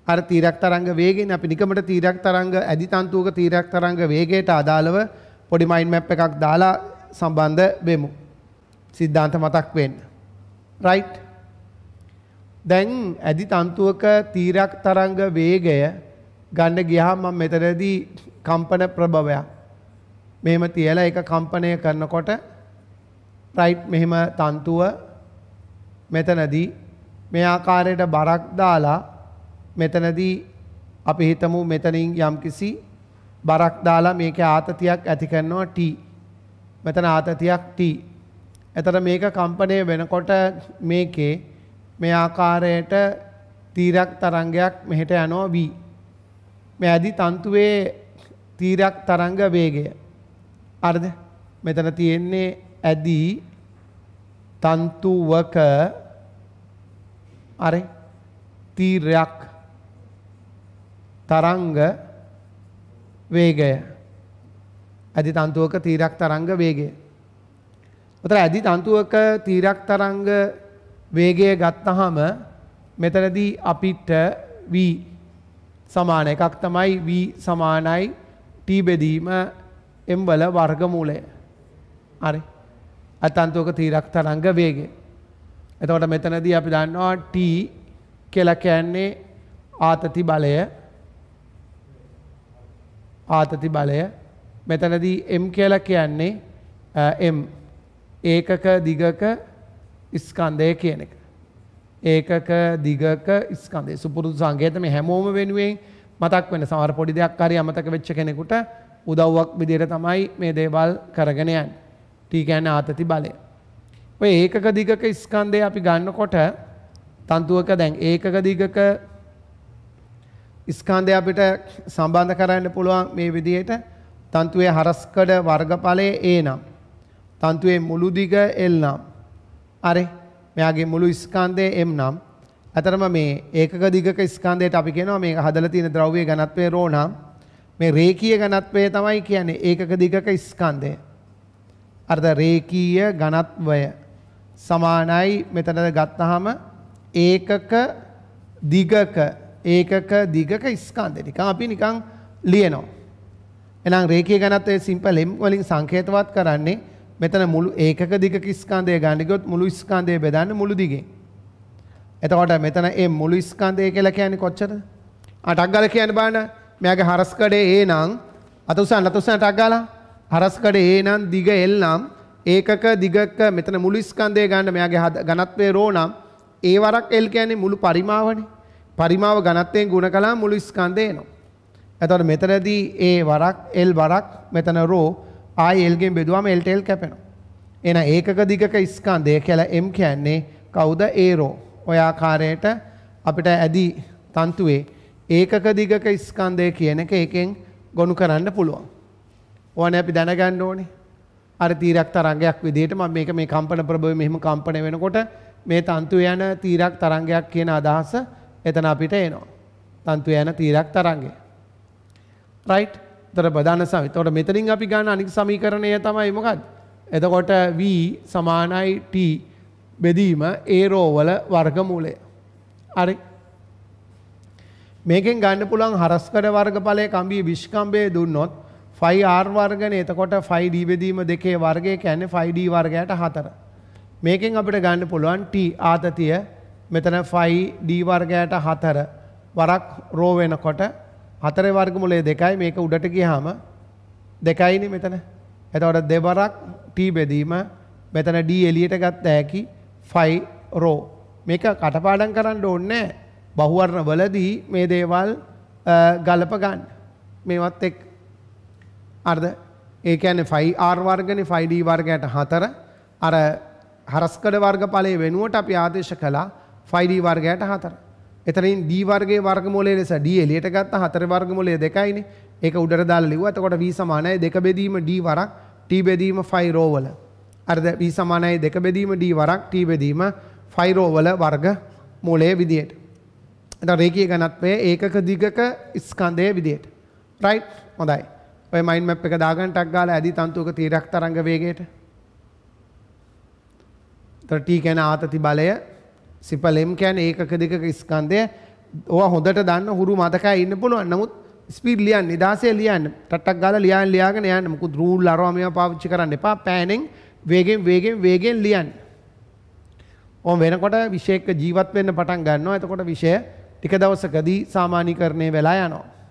අර තීරක් තරංග වේගෙන් අපි නිකමට තීරක් තරංග ඇදි තන්තුවක තීරක් තරංග වේගයට අදාළව පොඩි මයින්ඩ් මැප් එකක් දාලා සම්බන්ධ වෙමු. සිද්ධාන්ත මතක් වෙන්න. රයිට් දැන් ඇදි තන්තුවක තීරයක් තරංග වේගය ගන්න ගියහම මම මෙතනදී කම්පන ප්‍රභවයක්. මෙහෙම තියලා ඒක කම්පණය කරනකොට රයිට් මෙහෙම තන්තුව මෙතනදී මේ ආකාරයට බරක් දාලා මෙතනදී අපි හිතමු මෙතනින් යම්කිසි බරක් දාලා මේක ආතතියක් ඇති කරනවා T. මෙතන ආතතියක් T. එතට මේක කම්පනය වෙනකොට මේකේ මේ ආකාරයට තීරක් තරංගයක් මෙහෙට යනවා V. මේ ඇදි තන්තුවේ තීරක් තරංග වේගය. අර්ද මෙතන තියෙන්නේ ඇදී තන්තුවක අර තීරයක් තරංග වේගය ඇදි තන්තුවක තීරක් තරංග වේගය. උතර ඇදි තන්තුවක තීරක් තරංග වේගය ගත්තහම මෙතනදී අපිට වී සමාන එකක් තමයි වී සමානයි ටී බෙදීම එම්වල වර්ගමූලය. හරි. අතන්තුවක තීරක් තරංග වේගය. එතකොට මෙතනදී අපි දන්නවා T කියලා කියන්නේ ආතති බලය ආතති බලය මෙතනදී M කියලා කියන්නේ M ඒකක දිගක ස්කන්ධය කියන එක. ඒකක දිගක ස්කන්ධය සුපුරුදු සංකේත මේ හැමෝම වෙනුවෙන් මතක් වෙන සමහර පොඩි දෙයක් හරි අමතක වෙච්ච කෙනෙකුට උදව්වක් විදිහට තමයි මේ දේවල් කරගෙන යන්නේ. ටී කියන්නේ ආතති බලය. ඔය ඒකක දිගක ස්කන්ධය අපි ගන්නකොට තන්තුවක දැන් ඒකක දිගක ස්කන්ධය අපිට සම්බන්ධ කරන්න පුළුවන් මේ විදිහට තන්තුවේ හරස්කඩ වර්ගඵලය ඒ නම්. තන්තුවේ මුළු දිග එල් නම්. අරේ මෙයාගේ මුළු ස්කන්ධය එම් නම්. ඇතරම මේ ඒකක දිගක ස්කන්ධයට අපි කියනවා මේක හදලා තියෙන ද්‍රව්‍ය ඝනත්වය රෝ නම් මේ රේඛීය ඝනත්වය තමයි කියන්නේ ඒකක දිගක ස්කන්ධය. අර්ධ රේඛීය ඝනත්වය සමානයි මෙතනද ගත්තාම ඒකක දිගක ඒකක දිගක ස්කන්ධය නිකන් අපි නිකන් ලියනවා. එහෙනම් රේඛීය ඝනත්වයේ සිම්පල් m වලින් සංකේතවත් කරන්නේ මෙතන මුළු ඒකක දිගක ස්කන්ධය ගන්න ගියොත් මුළු ස්කන්ධය බෙදන්න මුළු දිගෙන්. එතකොට මෙතන ඒ මුළු ස්කන්ධය කියලා කියන්නේ කොච්චරද? අටක් ගාලා කියන්න බලන්න. මෙයාගේ හරස්කඩේ ඒ නම් අත උසන් අත උසන් ටක් ගාලා හරස්කඩේ ඒ නම් දිග L නම් ඒකක දිගක මෙතන මුළු ස්කන්ධය ගන්න මෙයාගේ ඝනත්වය රෝ නම් ඒ වරක් L කියන්නේ මුළු පරිමාවනේ. පරිමාව ඝනත්වයෙන් ගුණ කළාම මුළු ස්කන්ධය එනවා. එතකොට මෙතනදී ඒ වරක් L වරක් මෙතන රෝ ආයි L ගෙන් බෙදුවාම L L කැපෙනවා. එහෙනම් ඒකක දිගක ස්කන්ධය කියලා M කියන්නේ කවුද? ඒ රෝ. ඔය ආකාරයට අපිට ඇදි තන්තුවේ ඒකක දිගක ස්කන්ධය කියන එක එකෙන් ගොනු කරන්න පුළුවන්. ඕනේ අපි දැනගන්න ඕනේ. අර තීරක් තරංගයක් විදිහට මම මේක මේ කම්පන ප්‍රභවය මෙහෙම කම්පන වෙනකොට මේ තන්තු යන තීරක් තරංගයක් කියන අදහස එතන අපිට එනවා. තන්තු යන තීරක් තරංගය. රයිට්? තර ප්‍රධාන සමි. එතකොට මෙතනින් අපි ගන්න අනිත් සමීකරණය තමයි මොකක්ද? එතකොට v සමානයි t බෙදීම ඒරෝවල වර්ගමූලය. හරි. මේකෙන් ගන්න පුළුවන් හරස්කඩ වර්ගඵලය කම්බිය විශ්කම්භය දුන්නොත් 5R වර්ගනේ. එතකොට 5D බෙදීම දෙකේ වර්ගය කියන්නේ 5D වර්ගයට 4. මේකෙන් අපිට ගන්න පුළුවන් T ආතතිය. මෙතන 5D වර්ගයට 4 වරක් රෝ වෙනකොට 4 වර්ගමූලය දෙකයි. මේක උඩට ගියාම දෙකයිනේ මෙතන. එතකොට දෙවරක් T බෙදීම. මෙතන D එළියට ගත්ත හැකි 5 රෝ මේක කටපාඩම් කරන්න ඕනේ බහුවර්ණ වලදී මේ දේවල් ගලප ගන්න. මේවත් එක් අර්ද? ඒ කියන්නේ 5R වර්ගනේ 5D වර්ගයට 4 අර හරස්කඩ වර්ග ඵලයේ වෙනුවට අපි ආදේශ කළා 5D වර්ගයට 4 එතනින් D වර්ගයේ වර්ගමූලය ලෙස D එළියට ගත්ත. 4 වර්ගමූලය දෙකයිනේ. ඒක උඩට දාලා ලිව්වා. එතකොට V සමානයි දෙක බෙදීම D වරක් T බෙදීම 5 රෝ වල. අරද B සමානයි දෙක බෙදීම D වරක් T බෙදීම ෆයිරෝ වල වර්ග මූලයේ විදියට. එතකොට රේඛීය ඝනත්වය ඒකක දිගක ස්කන්ධයේ විදියට. රයිට් හොඳයි. ඔය මයින්ඩ් මැප් එක දාගන්න ටක් ගාලා ඇදි තන්තුවක තීරක් තරංග වේගයට. එතකොට T කියන්නේ ආතති බලය, සිපල් M කියන්නේ ඒකක දිගක ස්කන්ධය. ඕවා හොඳට දන්න හුරු මතකයි ඉන්න පුළුවන්. නමුත් ස්පීඩ් ලියන්න, නිදාසේ ලියන්න. ටට්ටක් ගාලා ලියන්න ලියාගෙන යන්න. මුකුත් රූල් අරවා මේවා පාවිච්චි කරන්න එපා. පෑනෙන් වේගෙන් වේගෙන් වේගෙන් ලියන්න. ඕම වෙනකොට විෂයක ජීවත් වෙන්න පටන් ගන්නවා. එතකොට විෂය ටික දවසකදී සාමාන්‍යීකරණය වෙලා යනවා.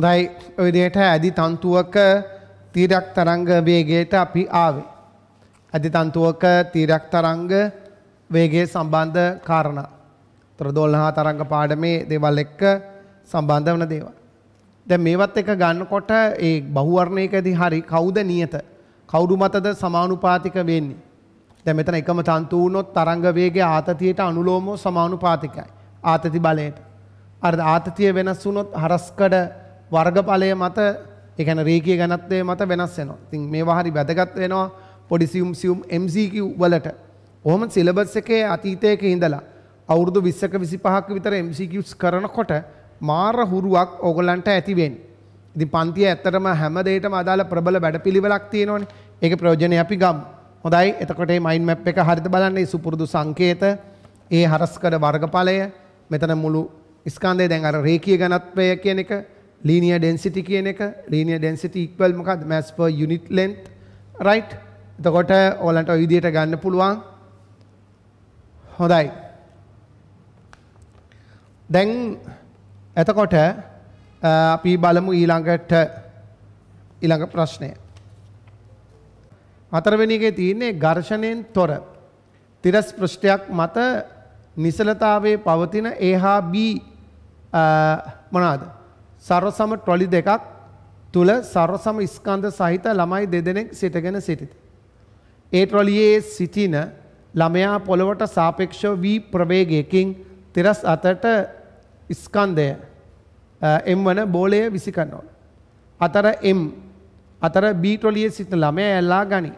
හොඳයි ඔය විදිහට ඇදි තන්තුවක තීරයක් තරංග වේගයට අපි ආවේ. ඇදි තන්තුවක තීරයක් තරංග වේගයේ සම්බන්ධ කාරණා. තොර දෝලනා තරංග පාඩමේ දේවල් එක්ක සම්බන්ධ වන දේවල්. දැන් මේවත් එක ගන්නකොට ඒ බහුවර්ණයකදී හරි කවුද නියත? කවුරු මතද සමානුපාතික වෙන්නේ? දැන් මෙතන එකම තන්තු වුණොත් තරංග වේගය ආතතියට අනුලෝමව සමානුපාතිකයි. ආතති බලයට. අර ආතතිය වෙනස් වුණොත් හරස්කඩ වර්ගඵලය මත ඒ කියන්නේ රේඛීය ඝනත්වය මත වෙනස් වෙනවා. ඉතින් මේවා හරි වැදගත් වෙනවා පොඩි සියුම් සියුම් MCQ වලට. ඔහොම සිලබස් එකේ අතීතයක ඉඳලා අවුරුදු 20ක 25ක විතර MCQs කරනකොට මාර හුරුවක් ඕගොල්ලන්ට ඇති වෙන්නේ. ඉතින් පන්තිය ඇත්තටම හැම දෙයකටම අදාළ ප්‍රබල වැඩපිළිවෙලක් තියෙනවනේ. ඒකේ ප්‍රයෝජනය අපි ගමු. හොඳයි. එතකොට මේ මයින්ඩ් මැප් එක හරියට බලන්න. මේ සුපුරුදු සංකේත, ඒ හරස්කඩ වර්ගඵලය, මෙතන මුළු ස්කන්ධය දැන් අර රේඛීය ඝනත්වය කියන එක linear density කියන එක linear density equal මොකක්ද? Mass per unit length right? එතකොට ඕලන්ට ඔය විදිහට ගන්න පුළුවන්. හොඳයි. දැන් එතකොට අපි බලමු ඊළඟට ඊළඟ ප්‍රශ්නය. හතරවෙනි එකේ තියෙන්නේ ඝර්ෂණයෙන් තොර. තිරස් පෘෂ්ඨයක් මත නිසලතාවයේ පවතින A හා B මොනවාද? සර්වසම ට්‍රොලි දෙකක් තුල සර්වසම ස්කන්ධ සහිත ළමයි දෙදෙනෙක් සිටගෙන සිටිති. ඒ ට්‍රොලියේ සිටින ළමයා පොළවට සාපේක්ෂව වී ප්‍රවේගයකින් තිරස් අතට ස්කන්ධය එම් වන බෝලය විසි කරනවා. අතර එම් අතර බී ට්‍රොලියේ සිටින ළමයා ඇල්ලා ගනි.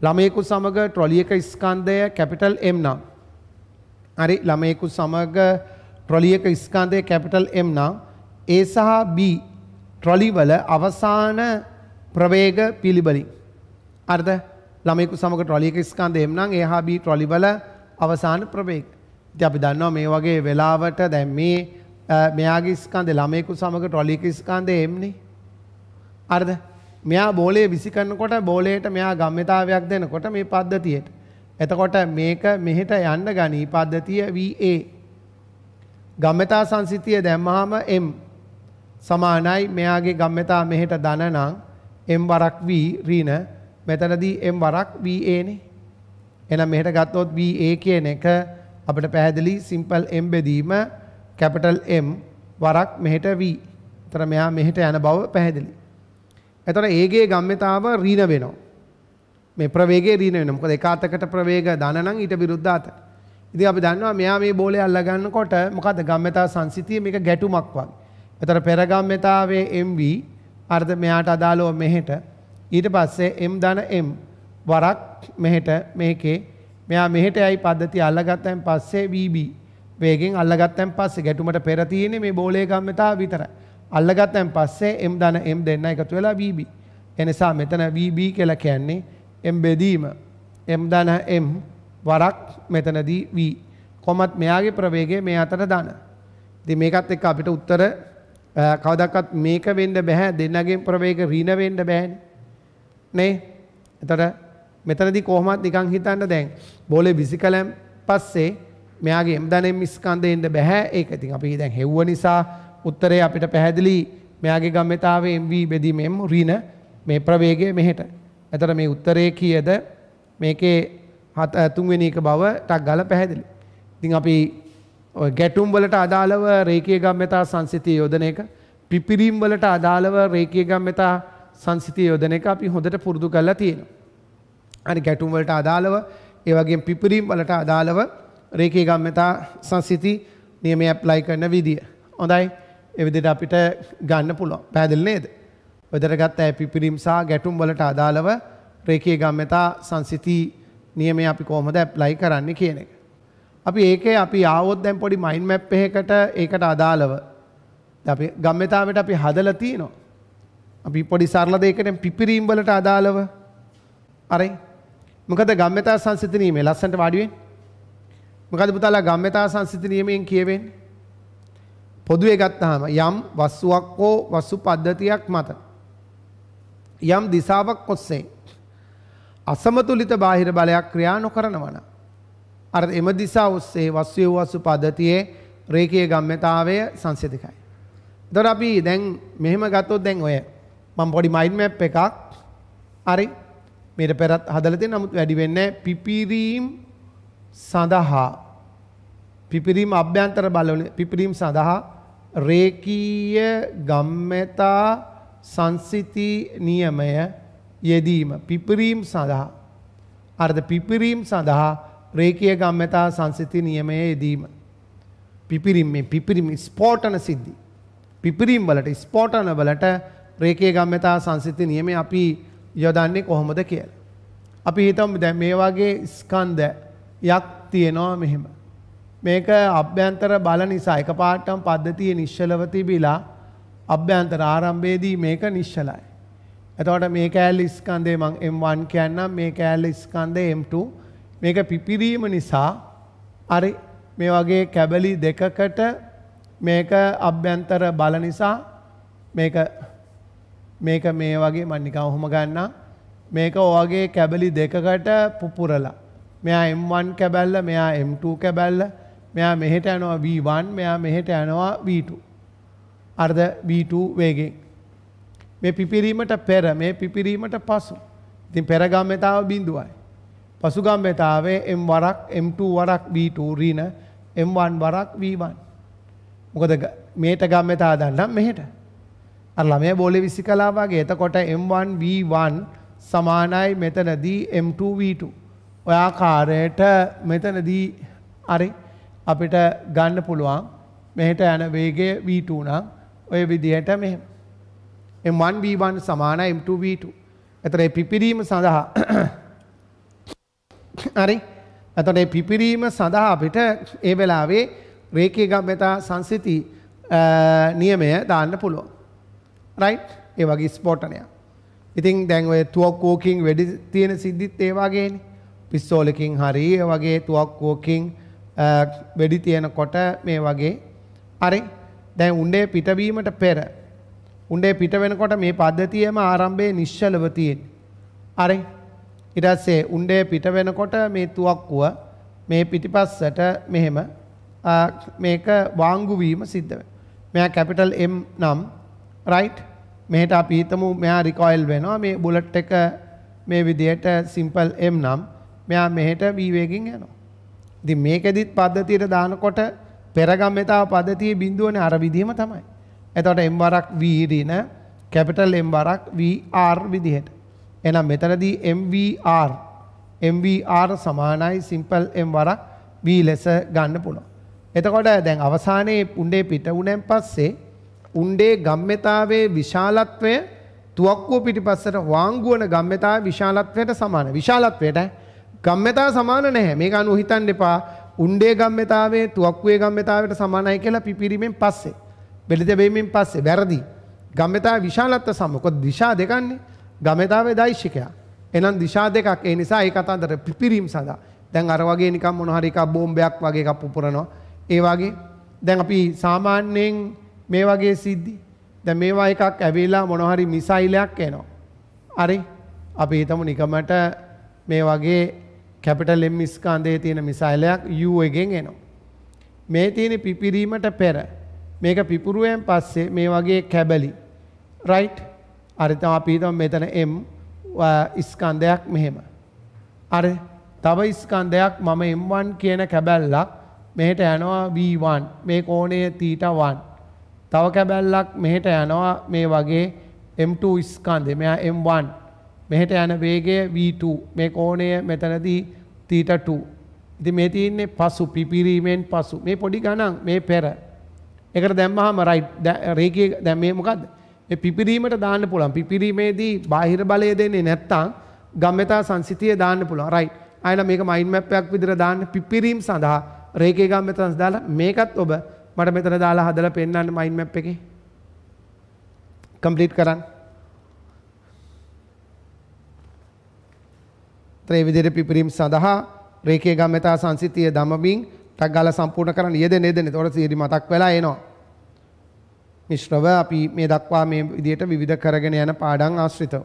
ළමයෙකු සමග ට්‍රොලියක ස්කන්ධය කැපිටල් එම් නම්. හරි ළමයෙකු සමග ට්‍රොලියක ස්කන්ධය කැපිටල් එම් නම් A සහ B ට්‍රොලිවල අවසාන ප්‍රවේග පිළිබලින්. අර්ද ළමයෙකු සමග ට්‍රොලියක ස්කන්ධ එම් නම් A හා B ට්‍රොලිවල අවසාන ප්‍රවේග. ඉතින් අපි දන්නවා මේ වගේ වෙලාවට දැන් මේ මෙයාගේ ස්කන්ධේ ළමයෙකු සමග ට්‍රොලියක ස්කන්ධය එම්නේ. අර්ද මෙයා බෝලය විසි කරනකොට බෝලයට මෙයා ගම්්‍යතාවයක් දෙනකොට මේ පද්ධතියට. එතකොට මේක මෙහෙට යන්න ගනී පද්ධතිය VA. ගම්්‍යතා සංසිතිය දැම්මහම M සමානයි මෙයාගේ ගම්්‍යතා මෙහෙට ධන නම් M වරක් V ඍණ මෙතනදී M වරක් VA නේ. එහෙනම් මෙහෙට ගත්තොත් VA කියන එක අපිට පැහැදිලි සිම්පල් M බෙදීම කැපිටල් M වරක් මෙහෙට V. එතන මෙයා මෙහෙට යන බව පැහැදිලි. එතකොට ඒගේ ගම්්‍යතාව ඍණ වෙනවා. මේ ප්‍රවේගයේ ඍණ වෙනවා. මොකද එක අතකට ප්‍රවේග ධන නම් ඊට විරුද්ධ අතට. ඉතින් අපි දන්නවා මෙයා මේ බෝලේ අල්ල ගන්නකොට මොකද්ද ගම්්‍යතා සංසිතිය මේක ගැටුමක් වගේ. එතර පෙරගම්්‍යතාවේ MV අර්ධ මෙයාට අදාළව මෙහෙට ඊට පස්සේ M ධන M වරක් මෙහෙට මේකේ මෙයා මෙහෙට යයි පද්ධතිය අල්ලගත්තයින් පස්සේ VB වේගෙන් අල්ලගත්තයින් පස්සේ ගැටුමට පෙර තියෙන්නේ මේ බෝලේ ගම්්‍යතාව විතරයි. අල්ලගත්තයින් පස්සේ M ධන M දෙන්න එකතු වෙලා VB. එනිසා මෙතන VB කියලා කියන්නේ M බෙදීම M ධන M වරක් මෙතනදී V. කොමත් මෙයාගේ ප්‍රවේගය මේ අතර දාන. ඉතින් මේකත් එක්ක අපිට උත්තර කවදක්වත් මේක වෙන්න බැහැ දෙන්නගේ ප්‍රවේග ඍණ වෙන්න බෑනේ. නේ? එතකොට මෙතනදී කොහොමත් නිකන් හිතන්න දැන් බෝලේ විසි කලම් පස්සේ මෙයාගේ M දන M ස්කන්ධේ එන්න බෑ. ඒක ඉතින් අපි දැන් හෙව්ව නිසා උත්තරේ අපිට පැහැදිලි මෙයාගේ ගම්්‍යතාවයේ MV බෙදීම M ඍණ මේ ප්‍රවේගය මෙහෙට. එතකොට මේ උත්තරේ කීයද? මේකේ හත තුන්වෙනි එක බව ටක් ගාලා පැහැදිලි. ඉතින් අපි ඔය ගැටුම් වලට අදාළව රේඛීය ගම්‍යතා සංසිතිය යොදන එක පිපිරීම් වලට අදාළව රේඛීය ගම්‍යතා සංසිතිය යොදන එක අපි හොඳට පුරුදු කරලා තියෙනවා. හරි ගැටුම් වලට අදාළව ඒ වගේම පිපිරීම් වලට අදාළව රේඛීය ගම්‍යතා සංසිති නියමය ඇප්ලයි කරන විදිය. හොඳයි. ඒ විදිහට අපිට ගන්න පුළුවන්. පැහැදිලි නේද? ඔයදර ගත්ත පිපිරීම් සහ ගැටුම් වලට අදාළව රේඛීය ගම්‍යතා සංසිති නියමය අපි කොහොමද ඇප්ලයි කරන්නේ කියන එක. අපි ඒකේ අපි ආවොත් දැන් පොඩි මයින්ඩ් මැප් එකකට ඒකට අදාළව අපි ගම්්‍යතාවට අපි හදලා තියෙනවා. අපි පොඩි සරල දෙයකට පිපිරීම් වලට අදාළව අරයි මොකද ගම්්‍යතා සංසිත නියමේ ලස්සනට වාඩි වෙන්නේ. මොකද පුතාලා ගම්්‍යතා සංසිත නියමයෙන් කියවෙන්නේ. පොදුවේ ගත්තාම යම් වස්තුවක් හෝ වස්තු පද්ධතියක් මත යම් දිසාවක් ඔස්සේ අසමතුලිත බාහිර බලයක් ක්‍රියා නොකරනවන අර එම දිසා ඔස්සේ වස්වය වසු පද්ධතියේ රේකයේ ගම්්‍යතාවය සංසිතිකයි. දොර අපි දැන් මෙහෙම ගත්තොත් දැන් ඔය මම පොඩි මයින්ඩ් මැප් එකක්. හරි. මීට පෙරත් හදලා තියෙන නමුත් වැඩි වෙන්නේ පිපිරීම් සඳහා. පිපිරීම අභ්‍යන්තර බලවල පිපිරීම් සඳහා රේකීය ගම්මෙතා සංසිති නියමය යෙදීම. පිපිරීම් සඳහා. අර්ධ පිපිරීම් සඳහා රේකීය ගම්මෙතා සංසිති නියමය යෙදීම. පිපිරීම් මේ පිපිරීම් ස්පෝටන සිද්ධි. පිපිරීම් වලට ස්පෝටන වලට රේකීය ගම්මෙතා සංසිති නියමය අපි යොදන්නේ කොහොමද කියලා. අපි හිතමු දැන් මේ වගේ ස්කන්ධයක් තියෙනවා මෙහෙම. මේක අභ්‍යන්තර බල නිසා එකපාරටම පද්ධතිය නිශ්චලව තිබිලා අභ්‍යන්තර ආරම්භයේදී මේක නිශ්චලයි. එතකොට මේ කෑල්ල ස්කන්ධය මං M1 කියන්නම් මේ කෑල්ල ස්කන්ධය M2 මේක පිපිරීම නිසා අර මේ වගේ කැබලි දෙකකට මේක අභ්‍යන්තර බල නිසා මේක මේක මේ වගේ මම නිකන් ඔහොම ගන්නම්. මේක ඔයගේ කැබලි දෙකකට පුපුරලා. මෙයා M1 කැබැල්ල මෙයා M2 කැබැල්ල මෙයා මෙහෙට යනවා V1 මෙයා මෙහෙට යනවා V2 අර්ධ V2 වේගෙන්. මේ පිපිරීමට පෙර මේ පිපිරීමට පසු. ඉතින් පෙර ගම්මතාව බිඳුවයි. පසු ගම්මතාවේ M වරක් M2 වරක් V2 ඍණ M1 වරක් V1 මොකද මේට ගම්මතා දන්නම් මෙහෙට. අර ළමයා බෝලේ විසි කළා වගේ. එතකොට M1 V1 සමානයි මෙතනදී M2 V2 ඔය ආකාරයට මෙතනදී හරි අපිට ගන්න පුළුවන්. මෙහෙට යන වේගය V2 නම් ඔය විදිහට මෙහෙම. M1 V1 සමානයි M2 V2. එතකොට මේ පිපිරීම සඳහා හරි එතකොට මේ පිපිරීම සඳහා අපිට ඒ වෙලාවේ රේඛීය ගම්‍යතා සංසිති නියමය දාන්න පුළුවන්. රයිට්? ඒ වගේ ස්පොටනයක්. ඉතින් දැන් ඔය තුවක්කුවකින් වෙඩි තියෙන සිද්ධිත් ඒ වගේනේ. පිස්සෝලකින් හරි ඒ වගේ තුවක්කුවකින් වෙඩි තියෙනකොට මේ වගේ හරි දැන් උණ්ඩේ පිටවීමට පෙර උණ්ඩේ පිට වෙනකොට මේ පද්ධතියම ආරම්භයේ නිශ්චලව තියෙන්නේ. හරි ඊට පස්සේ උණ්ඩේ පිට වෙනකොට මේ තුවක්කුව මේ පිටිපස්සට මෙහෙම මේක වාංගු වීම සිද්ධ වෙනවා. මෙයා කැපිටල් M නම් රයිට් මෙහෙට අපි හිතමු මෙයා රිකොයිල් වෙනවා මේ බුලට් එක මේ විදිහට සිම්පල් M නම් මෙයා මෙහෙට V වේගෙන් යනවා. ඉතින් මේකෙදිත් පද්ධතියට දානකොට පෙරගම්මතාව පද්ධතියේ බිඳුවනේ අර විදිහම තමයි. එතකොට m වරක් v ඍණ කැපිටල් m වරක් vr විදිහට. එහෙනම් මෙතනදී mvr mvr සමානයි සිම්පල් m වරක් v ලෙස ගන්න පුළුවන්. එතකොට දැන් අවසානයේ උණ්ඩේ පිට වුණෙන් පස්සේ උණ්ඩේ ගම්මතාවේ විශාලත්වය තුවක්කුව පිටිපස්සට වාංගු වන ගම්මතාවේ විශාලත්වයට සමාන. විශාලත්වයට ගම්මතා සමාන නැහැ. මේක අනුව හිතන්න එපා. උණ්ඩේ ගම්මතාවේ තුවක්කුවේ ගම්මතාවයට සමානයි කියලා පිපිරීමෙන් පස්සේ. බෙලි තැබීමෙන් පස්සේ වැරදි. ගම්මතා විශාලත්ව සම. මොකද දිශා දෙකන්නේ. ගම්මතාවේ දෛශිකයක්. එහෙනම් දිශා දෙකක්. ඒ නිසා ඒ කතාන්දර පිපිරීම සඳහා. දැන් අර වගේ නිකන් මොන හරි එකක් බෝම්බයක් වගේ එකක් පුපුරනවා. ඒ වගේ දැන් අපි සාමාන්‍යයෙන් මේ වගේ සිද්ධි දැන් මේවා එකක් ඇවිල්ලා මොන හරි මිසයිලයක් එනවා. හරි? අපි හිතමු නිකමට මේ වගේ කැපිටල් M ස්කන්ධයේ තියෙන මිසයිලයක් U එකෙන් එනවා. මේ තියෙන පිපිරීමට පෙර මේක පිපුරුවෙන් පස්සේ මේ වගේ කැබලි රයිට් අර තමයි අපි හිතමු මෙතන M ස්කන්ධයක් මෙහෙම. අර තව ස්කන්ධයක් මම M1 කියන කැබැල්ලක් මෙහෙට යනවා V1 මේ කෝණය θ1. තව කැබැල්ලක් මෙහෙට යනවා මේ වගේ M2 ස්කන්ධය. මෙයා M1 මෙහෙට යන වේගය V2 මේ කෝණය මෙතනදී θ2 ඉතින් මේ තියෙන්නේ පසු පිපිරීමෙන් පසු මේ පොඩි ගණන් මේ පෙර ඒකට දැම්මහම රයිට් රේඛිය දැන් මේ මොකද්ද මේ පිපිරීමට දාන්න පුළුවන්. පිපිරීමේදී බාහිර බලය දෙන්නේ නැත්තම් ගම්මතා සංසිතිය දාන්න පුළුවන්. රයිට් ආයෙලා මේක මයින්ඩ් මැප් එකක් විදිහට දාන්න පිපිරීම සඳහා රේඛීය ගම්මතා දාලා මේකත් ඔබ මට මෙතන දාලා හදලා පෙන්නන්න මයින්ඩ් මැප් එකේ. කම්ප්ලීට් කරන්න. ත්‍රේ විදිහට පිපිරීම් සඳහා රේඛීය ගම්‍යතා සංසිතිය දමමින් ටක් ගාලා සම්පූර්ණ කරන්න යෙදෙන යෙදෙන. ඒතකොට සියරි මතක් වෙලා එනවා. මිශ්‍රව අපි මේ දක්වා මේ විදිහට විවිධ කරගෙන යන පාඩම් ආශ්‍රිතව.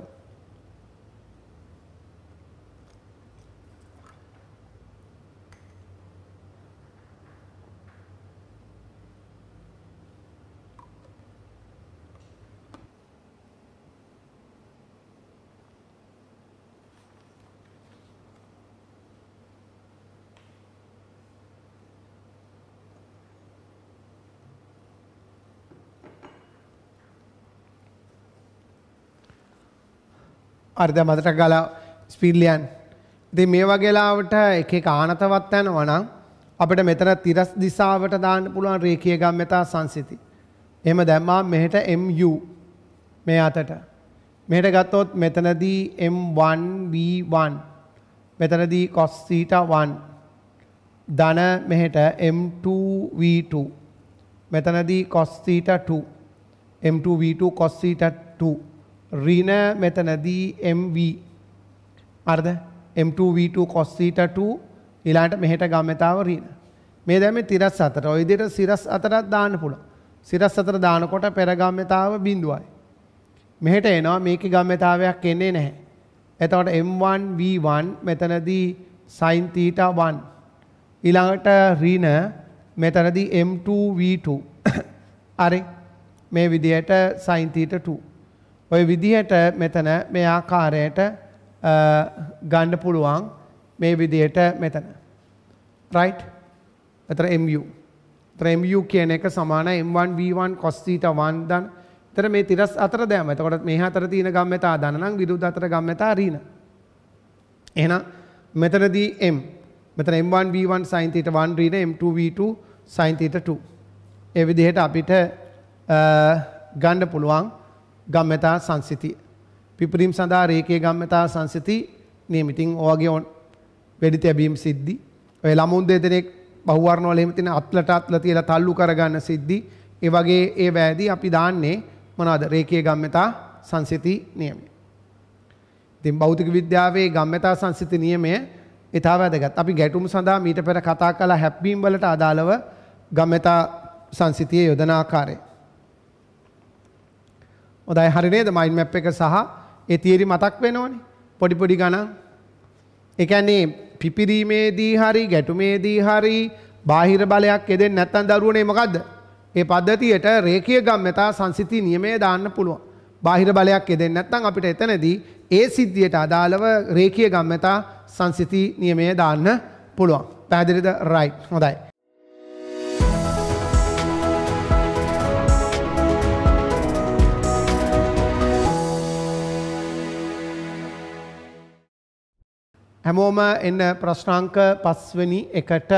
අර්ධ මතට ගලා ස්පිල්ලියන් ඉති මේ වගේලාවට එක ආනතවත් යනවා නම් අපිට මෙතන තිරස් දිසාවට දාන්න පුළුවන් රේඛීය ගම්‍යතා සංසිති. එහෙම දැම්මා මෙහෙට MU මේ අතට. මෙහෙට ගත්තොත් මෙතනදී M1 V1 මෙතනදී cos theta 1 ධන මෙහෙට M2 V2 මෙතනදී cos theta 2 M2 V2 cos theta 2 ඍණ මෙතනදී MV හරිද M2 V2 cos theta 2 ඊළඟට මෙහෙට ගම්‍යතාව ඍණ මේ දැන් මේ තිරස් අතර ඔය විදිහට සිරස් අතරක් දාන්න පුළුවන්. සිරස් අතර දානකොට පෙර ගම්‍යතාව බිඳුවයි. මෙහෙට එනවා මේකේ ගම්‍යතාවයක් එන්නේ නැහැ. එතකොට M1 V1 මෙතනදී sin theta 1 ඊළඟට ඍණ මෙතනදී M2 V2 [COUGHS] හරි. මේ විදිහට sin theta 2 ඔය විදිහට මෙතන මේ ආකාරයට ගන්න පුළුවන් මේ විදිහට මෙතන. Right? එතර mu එතර mu කියන එක සමාන m1 v1 cos theta 1 දන් එතර මේ තිරස් අතර දැම එතකොට මේ අතර තියෙන ගම්මතා ධන නම් විරුද්ධ අතර ගම්මතා ඍණ. එහෙනම් මෙතනදී m. මෙතන m1 v1 sin theta 1 ඍණ. M2 v2 sin theta 2 ඒ විදිහට අපිට ගන්න පුළුවන්. ගම්මතා සංසිතිය පිපරීම් සඳහා රේකයේ ගම්මතා සංසිති නියමිතින් ඔයගේ ඔන් වෙඩි තැබීම් සිද්ධි. ඔය ළමුන් දෙදෙනෙක් බහුවර්ණ වල එහෙම තියෙන අත්ලට අත්ල තියලා තල්ලු කරගන්න සිද්ධි. ඒ වගේ ඒ වෑදි අපි දාන්නේ මොනවද? රේකයේ ගම්මතා සංසිති නියමය. ඉතින් භෞතික විද්‍යාවේ ගම්මතා සංසිති නියමය ඉතා වැදගත්. අපි ගැටුම් සඳහා මීට පෙර කතා කළ හැප්බීම් වලට අදාළව ගම්මතා සංසිතිය යොදන ආකාරය. හොඳයි හරි නේද? මයින්ඩ් මැප් එක සහ ඒ තියරි මතක් වෙනවනේ. පොඩි පොඩි ගණන්. ඒ කියන්නේ පිපිරීමේදී හරි ගැටුමේදී හරි බාහිර බලයක් යෙදෙන්නේ නැත්නම් දරුවනේ මොකද්ද? ඒ පද්ධතියට රේඛීය ගම්‍යතා සංසිති නියමය දාන්න පුළුවන්. බාහිර බලයක් යෙදෙන්නේ නැත්නම් අපිට එතනදී ඒ සිද්ධියට අදාළව රේඛීය ගම්‍යතා සංසිති නියමය දාන්න පුළුවන්. පැහැදිලිද? රයිට් හොඳයි. හැමෝම එන්න ප්‍රශ්නාංක පස්වනි එකට.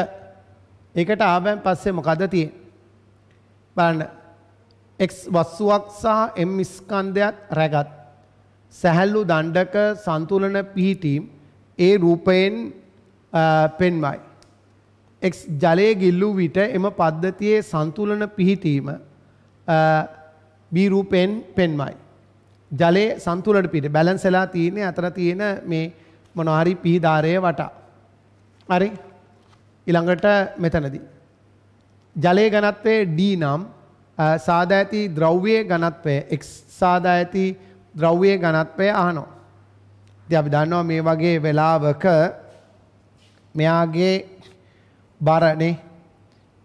එකට ආබැන් පස්සේ මොකද තියෙන් බලන්න. එක් වස්සුවක් සහ එම් ස්කන්ධයක් රැගත්. සැහැල්ලු දණ්ඩක සන්තුලන පිහිටීම් ඒ රූපයෙන් පෙන්වයි. එක් ජලය ගිල්ලූ විට එම පද්ධතියේ සන්තුලන පිහිටීම බීරූපයෙන් පෙන්වයි. ජලය සන්තුලට පිට බැලන්සලා තියන්නේ අතර තියෙන මේ මොනහරි පිහිධාරය වටා. හරි ඉළඟට මෙතනදී. ජලය ගනත්වය D නම් සාදා ඇති ද්‍රව්‍යය ගනත්වය එක් සාදා ඇති ද්‍රව්‍යය ගනත්වය අහනෝ. ද අපි දන්නවා මේ වගේ වෙලාවක මෙයාගේ බරනේ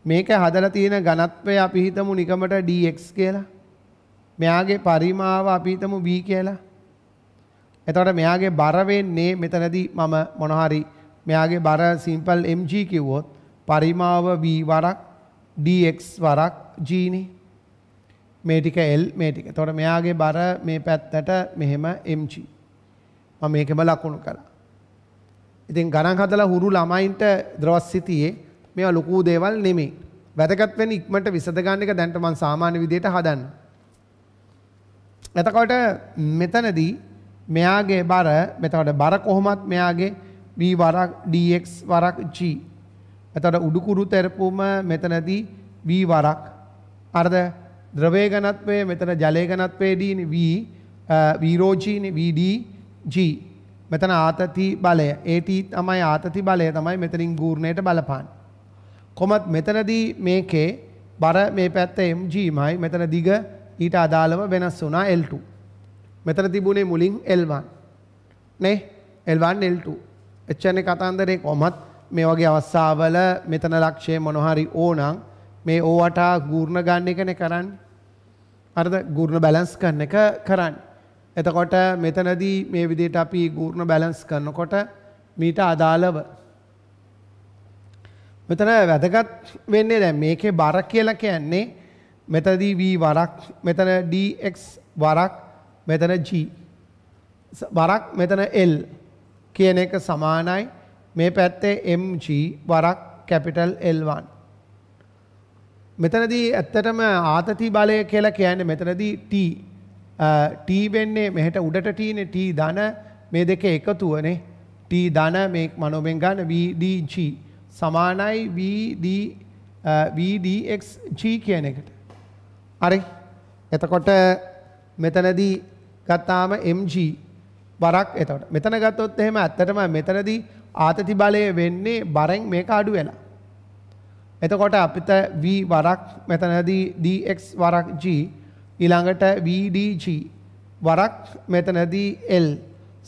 මේක හදල තියෙන ගනත්වය අපි හිතමු නිකමට DX කියලා මෙයාගේ පරිමාව අපි හිතමු B කියලා එතකොට මෙයාගේ බර වෙන්නේ මෙතනදී මම මොනහරි මෙයාගේ බර සිම්පල් mg කිව්වොත් පරිමාව v වරක් dx වරක් g නේ මේ ටික l මේ ටික. එතකොට මෙයාගේ බර මේ පැත්තට මෙහෙම mg. මම මේකම ලකුණු කළා. ඉතින් ගණන් හදලා හුරු ළමයින්ට ද්‍රවස්සිතියේ මේවා ලොකු දේවල් නෙමෙයි. වැදගත් වෙන්නේ ඉක්මනට විසඳ ගන්න එක දැන්ට මම සාමාන්‍ය විදිහට හදන්න. එතකොට මෙතනදී මෙයාගේ බර මෙතකොට බර කොහොමත් මෙයාගේ v වරක් dx වරක් g. එතකොට උඩුකුරු තෙරපුම මෙතනදී v වරක් අර්ධ ද්‍රවය ඝනත්වය මෙතන ජලය ඝනත්වයේදී v v rho g නේ vd g. මෙතන ආතති බලය AT තමයි ආතති බලය තමයි මෙතනින් ගූර්ණයට බලපාන්නේ. කොමත් මෙතනදී මේකේ බර මේ පැත්ත mg මයි මෙතන දිග ඊට අදාළව වෙනස් වුණා L2. මෙතන තිබුණේ මුලින් L1 නේ? L1 L2 එච්චරනේ කතන්දරේ කොහොමත් මේ වගේ අවස්ථාවල මෙතන ලක්ෂය මොන හරි ඕනම් මේ ඕවට ගූර්ණ ගන්න එකනේ කරන්නේ. හරිද? ගූර්ණ බැලන්ස් කරන එක කරන්නේ. එතකොට මෙතනදී මේ විදිහට අපි ගූර්ණ බැලන්ස් කරනකොට මීට අදාළව මෙතන වැදගත් වෙන්නේ දැන් මේකේ බර කියලා කියන්නේ මෙතනදී v වරක් මෙතන dx වරක් මෙතන G. ස- වරක් මෙතන L කියන එක සමානයි මේ පැත්තේ mg වරක් කැපිටල් L1 මෙතනදී ඇත්තටම ආතති බලය කියලා කියන්නේ මෙතනදී T අ, T වෙන්නේ මෙහෙට උඩට T නේ T ධන මේ දෙක එකතුවනේ T ධන මේ මනෝමෙන් ගන්න VDG සමානයි VD අ, VDXG කියන එකට. හරි. එතකොට මෙතනදී ගත්තාම mg වරක් එතකොට. මෙතන ගත්තොත් එහෙම ඇත්තටම මෙතනදී ආතති බලය වෙන්නේ බරෙන් මේක අඩු වෙලා. එතකොට අපිට v වරක් මෙතනදී dx වරක් g. ඊළඟට vdg වරක් මෙතනදී l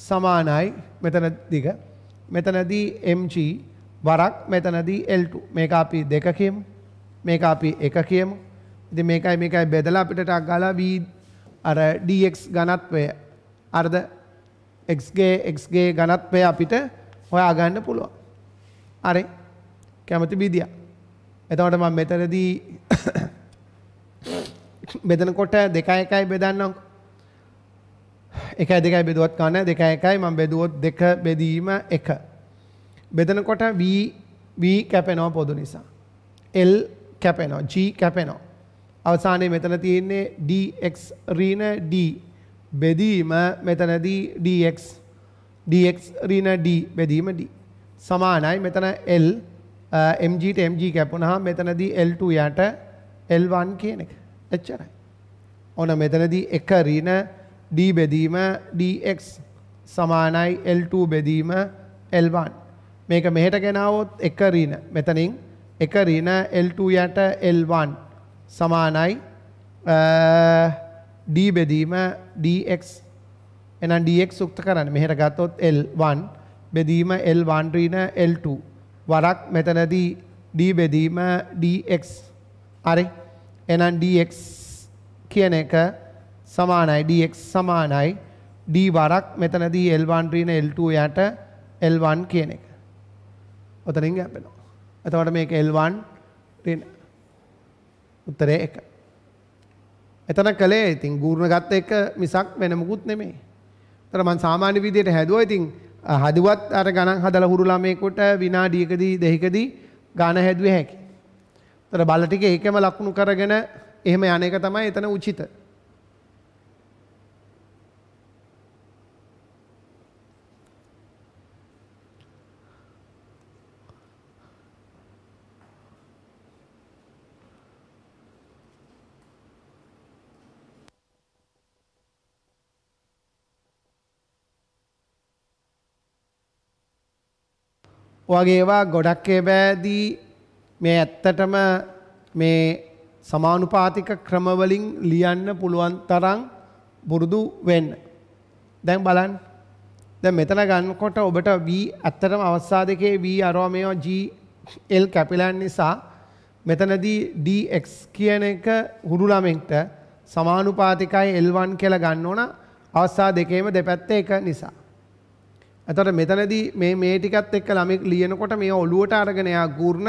සමානයි මෙතන දිග. මෙතනදී mg වරක් මෙතනදී l2 මේක අපි දෙක කියමු. මේක අපි එක කියමු. ඉතින් මේකයි මේකයි බෙදලා අපිට ටක් ගාලා v අර dx ඝනත්වය අර්ධ x ගේ x ගේ ඝනත්වය අපිට හොයාගන්න පුළුවන්. හරි. කැමති විදියක් එතකොට මම මෙතනදී [COUGHS] බෙදනකොට දෙකයි එකයි බෙදන්නම් එකයි දෙකයි බෙදුවත් කන්න දෙකයි එකයි මම බෙදුවොත් දෙක බෙදීම එක. බෙදනකොට v v කැපෙනවා පොදු නිසා. L කැපෙනවා g කැපෙනවා. අවසානයේ මෙතන තියෙන්නේ dx ඍණ d බෙදීම මෙතනදී dx dx ඍණ d බෙදීම d සමානයි මෙතන l mg ට mg කැපුණාම මෙතනදී L2 යට L1 කියන එක. එච්චරයි. ඔන්න මෙතනදී එක ඍණ d බෙදීම dx සමානයි L2 බෙදීම L1. මේක මෙහෙට ගෙනාවොත් එක ඍණ මෙතනින් එක ඍණ L2 යට L1 සමානයි. අ, d බෙදීම dx එහෙනම් dx උක්ත කරන්න. මෙහෙට ගත්තොත් L1 බෙදීම L1 ඍණ L2 වරක් මෙතනදී d බෙදීම dx හරි. එහෙනම් dx කියන එක සමානයි. Dx සමානයි. D වරක් මෙතනදී L1 ඍණ L2 යට L1 කියන එක. ඔතනින් ගැපෙනවා. එතකොට මේක L1 ඍණ උත්තරේ එක. එතන කළේ ඉතින් ගූර්ණ ගත්ත එක මිසක් වෙන මුකුත් නෙමෙයි. තර මං සාමාන්‍ය විදියට හැදුවා ඉතින් අ, හදුවත් අර ගණන් හදලා හුරු ළමයෙකුට විනාඩියකදී දෙකකදී ගාන හැදුවේ හැකි. තර බල ටික ඒකම ලකුණු කරගෙන එහෙම යන එක තමයි එතන උචිත. වගේ ඒවා ගොඩක් ඒවැදී මේ ඇත්තටම මේ සමානුපාතික ක්‍රමවලින් ලියන්න පුළුවන් තරම් පුරුදු වෙන්න. දැන් බලන්න. දැන් මෙතන ගන්නකොට ඔබට V ඇත්තටම අවස්ථා දෙකේ V අරවා මේවා G L කැපිලන් නිසා මෙතනදී dx කියන එක හුරු ළමෙක්ට සමානුපාතිකයි L1 කියලා ගන්න ඕන අවස්ථා දෙකේම දෙපැත්තේ එක නිසා. එතකොට මෙතනදී මේ මේ ටිකත් එක්ක ළමෙක් ලියනකොට මේ ඔළුවට අරගෙන එයා ගූර්ණ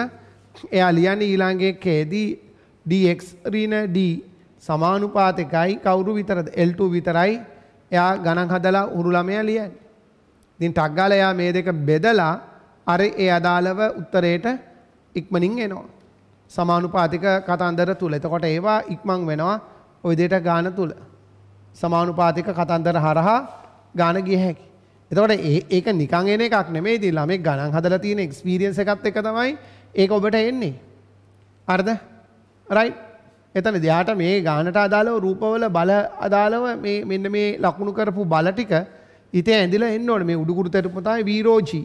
එයා ලියන්නේ ඊළඟ එකේදී dx ඍණ d සමානුපාතිකයි කවුරු විතරද L2 විතරයි එයා ගණන් හදලා උරු ළමයා ලියන්නේ. ඉතින් ටක් ගාලා එයා මේ දෙක බෙදලා අර ඒ අදාළව උත්තරේට ඉක්මනින් එනවා. සමානුපාතික කතන්දර තුල. එතකොට ඒවා ඉක්මන් වෙනවා ওই දෙයට ගාන තුල. සමානුපාතික කතන්දර හරහා ගාන ගිය හැකි. එතකොට ඒ- ඒක නිකන් එන එකක් නෙමෙයි ඉතින් ළමෙක් ගණන් හදලා තියෙන එක්ස්පීරියන්ස් එකත් එක තමයි ඒක ඔබට එන්නේ. හරිද? රයිට්. එතන දෙයාට මේ ගානට අදාළව රූපවල බල අදාළව මේ මෙන්න මේ ලකුණු කරපු බල ටික ඉතේ ඇඳිලා එන්න ඕනේ මේ උඩුකුරු තෙරපම තමයි වීරෝජී.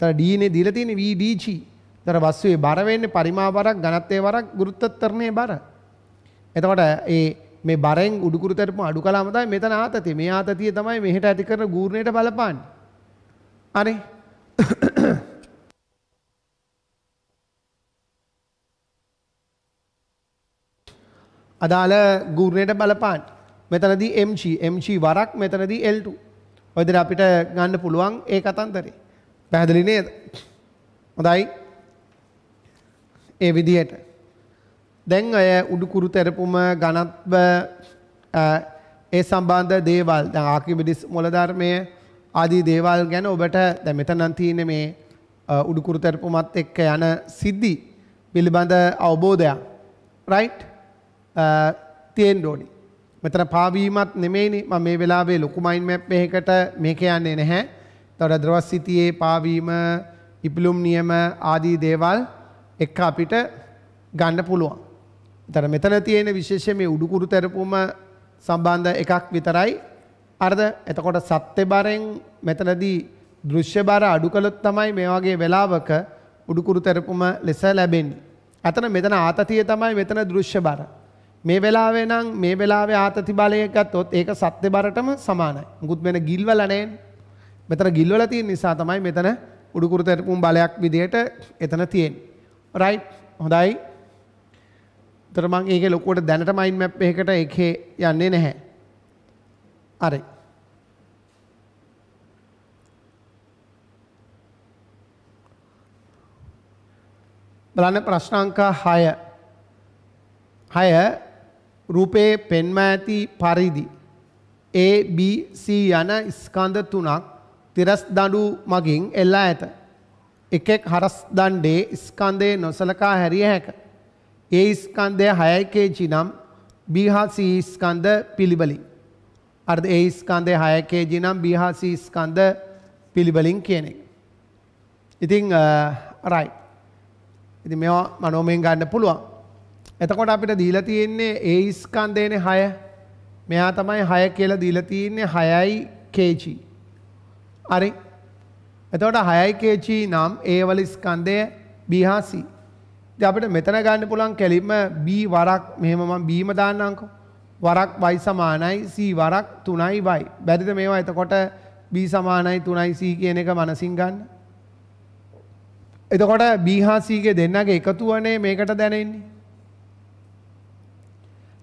තර D නේ දීලා තියෙන්නේ VDG. තර වස්තුවේ බර වෙන්නේ පරිමා බරක් ඝනත්වයේ බරක් ගුරුත්වතරණයේ බර. එතකොට ඒ මේ බරෙන් උඩුකුරු තෙරපම අඩු කළාම තමයි මෙතන ආතතිය. මේ ආතතිය තමයි මෙහෙට ඇති කරන ගූර්ණයට බලපාන්නේ. හරි. අදාළ ගූර්ණයට බලපාන්න. මෙතනදී MG MG වරක් මෙතනදී L2. ඔය විදිහට අපිට ගන්න පුළුවන් ඒ කතන්දරේ. පැහැදිලි නේද? හොඳයි. ඒ විදිහට. දැන් අය උඩුකුරු තෙරපුම ඝනත්ව අ, ඒ සම්බන්ධ දේවල් දැන් ආකිමිඩිස් මූලධර්මය ආදී දේවල් ගැන ඔබට දැන් මෙතන තියෙන මේ උඩුකුරු තරපුමත් එක්ක යන සිද්ධි පිළිබඳ අවබෝධයක් රයිට් තියෙන්න ඕනි. මෙතන පාවීමත් නෙමෙයිනේ මම මේ වෙලාවේ ලොකු මයින්ඩ් මැප් එකකට මේක යන්නේ නැහැ. තවද ද්‍රවස්සිතියේ පාවීම ඉපිලුම් නියම ආදී දේවල් එක්ක අපිට ගන්න පුළුවන්. තර මෙතන තියෙන විශේෂ මේ උඩුකුරු තැරපුම සම්බන්ධ එකක් විතරයි අර්ද එතකොට සත්‍ය බරෙන් මෙතනදී දෘශ්‍ය බර අඩු කළොත් තමයි මේ වගේ වෙලාවක උඩුකුරු තැරපුම ලෙස ලැබෙන්නේ. අතන මෙතන ආතතිය තමයි මෙතන දෘශ්‍ය බර. මේ වෙලාවේ නම් මේ වෙලාවේ ආතති බලය ගත්තොත් ඒක සත්‍ය බරටම සමානයි. මුකුත් වෙන ගිල්වල නැහැ. මෙතන ගිල්වල තියෙන නිසා තමයි මෙතන උඩුකුරු තැරපුම් බලයක් විදිහට එතන තියෙන්නේ. රයිට් හොඳයි. තර මං ඒක ලොකුවට දැනට මයින් මැප් එකකට එකේ යන්නේ නැහැ. හරි. බලන්න ප්‍රශ්නාංක 6. 6 රූපේ පෙන්වා ඇති පරිදි A B C යන ස්කන්ධ තුනක් තිරස් දඬු මගින් එල්ලා ඇත. එකෙක් හරස් දණ්ඩේ ස්කන්ධය නොසලකා හැරිය හැක. ඒ ස්කන්ධය 6 kg නම් B හා C ස්කන්ධ පිළිබලින්. අර්ධ ඒ ස්කන්ධය 6 kg නම් B හා C ස්කන්ධ පිළිබලින් කියන එක. ඉතින් රයිට්. ඉතින් මේවා මනෝමයෙන් ගන්න පුළුවන්. එතකොට අපිට දීලා තියෙන්නේ ඒ ස්කන්ධයනේ 6. මෙයා තමයි 6 කියලා දීලා තියෙන්නේ 6යි kg. හරි. එතකොට 6යි kg නම් ඒ වල ස්කන්ධය B හා C. ඉතින් අපිට මෙතන ගන්න පුළුවන් කෙලින්ම B වරක් මෙහෙම මම B ම දාන්නම්කෝ. වරක් y සමානයි C වරක් 3යි y. බැරිද මේවා එතකොට B සමානයි 3යි C කියන එක මනසින් ගන්න? එතකොට B හා C ගේ දෙන්නගේ එකතුවනේ මේකට දැනෙන්නේ.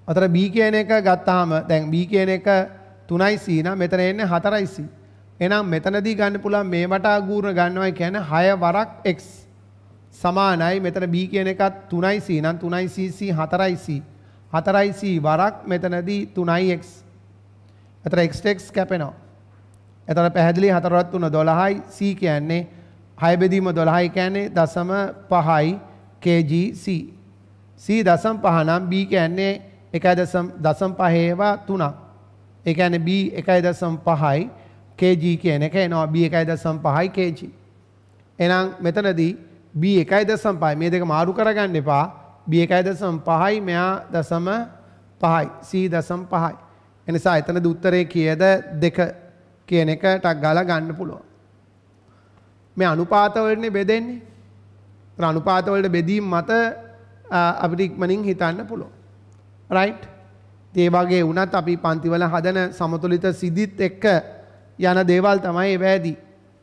අතර B කියන එක ගත්තාම දැන් B කියන එක 3යි C නම් මෙතන එන්නේ 4යි C. එහෙනම් මෙතනදී ගන්න පුළුවන් මේ වටා ගූර්ණ ගන්නවා කියන්නේ 6 වරක් x සමානයි මෙතන B කියන එකත් 3යි C නම් 3යි C C 4යි C 4යි C වරක් මෙතනදී 3යි x. එතන x x කැපෙනවා. එතන පැහැදිලි 4වත් 3 12යි C කියන්නේ 6 බෙදීම 12යි කියන්නේ දශම 5යි kg C. C දශම 5 නම් B කියන්නේ එකයි දසම් දසම් පහේවා තුනක්. ඒ කියන්නේ B එකයි දසම් පහයි kg කියන එක එනවා B එකයි දසම් පහයි kg. එහෙනම් මෙතනදී B එකයි දසම් පහයි මේ දෙක මාරු කරගන්න එපා. B එකයි දසම් පහයි මෙයා දසම පහයි C දසම් පහයි. එනිසා එතනදී උත්තරේ කීයද දෙක කියන එක ටක් ගාලා ගන්න පුළුවන්. මේ අනුපාත වලනේ බෙදෙන්නේ. අනුපාත වලට බෙදීම මත අපිට ඉක්මනින් හිතන්න පුළුවන්. රයිට් ඒ වගේ වුණත් අපි පන්තිවල හදන සමතුලිත සිදිත් එක්ක යන දේවල් තමයි වැෑදී.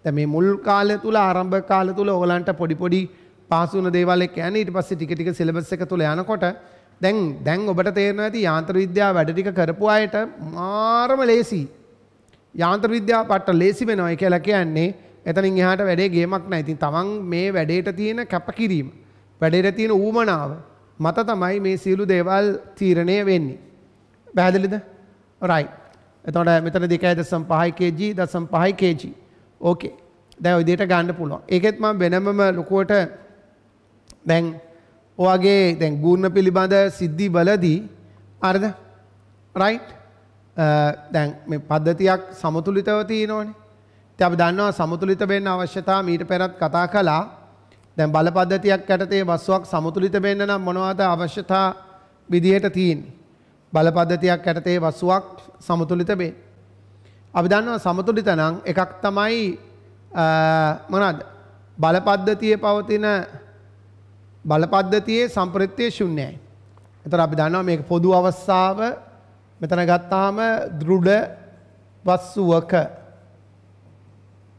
දැන් මේ මුල් කාලය තුල ආරම්භ කාලය තුල ඕගලන්ට පොඩි පොඩි පාසු වෙන දේවල් එක්ක යන්නේ ඊට පස්සේ ටික ටික සිලබස් එක තුල යනකොට දැන් දැන් ඔබට තේරෙනවා ඇති යාන්ත්‍ර විද්‍යාව වැඩ ටික කරපු අයට මාරම ලේසි. යාන්ත්‍ර විද්‍යාව පට්ට ලේසි වෙනවා කියලා කියන්නේ එතනින් එහාට වැඩේ ගේමක් නැහැ. ඉතින් තමන් මේ වැඩේට තියෙන කැපකිරීම, වැඩේට තියෙන ඌමනාව මත තමයි මේ සියලු දේවල් තීරණය වෙන්නේ. පැහැදිලිද? right. එතකොට මෙතන 2.5 kg දශම 5 kg. ඕකේ. දැන් ඔය විදිහට ගන්න පුළුවන්. ඒකෙත් මම වෙනමම ලොකුවට දැන් ඔයගේ දැන් ගුණ පිළිබඳ සිද්ධි වලදී හරිද? right. දැන් මේ පද්ධතියක් සමතුලිතව තියෙනවනේ. ඉතින් අපි දන්නවා සමතුලිත වෙන්න අවශ්‍යතාව මීට පෙරත් කතා කළා. දැන් බල පද්ධතියක් යටතේ වස්තුවක් සමතුලිත වෙන්න නම් මොනවද අවශ්‍යතා විදිහට තියෙන්නේ? බල පද්ධතියක් යටතේ වස්තුවක් සමතුලිත වෙන්න. අපි දන්නවා සමතුලිතනම් එකක් තමයි මොනවාද? බලපද්ධතියේ පවතින බලපද්ධතියේ සම්ප්‍රත්‍ය ශුන්‍යයි. එතකොට අපි දන්නවා මේක පොදු අවස්ථාව මෙතන ගත්තාම දෘඪ වස්සුවක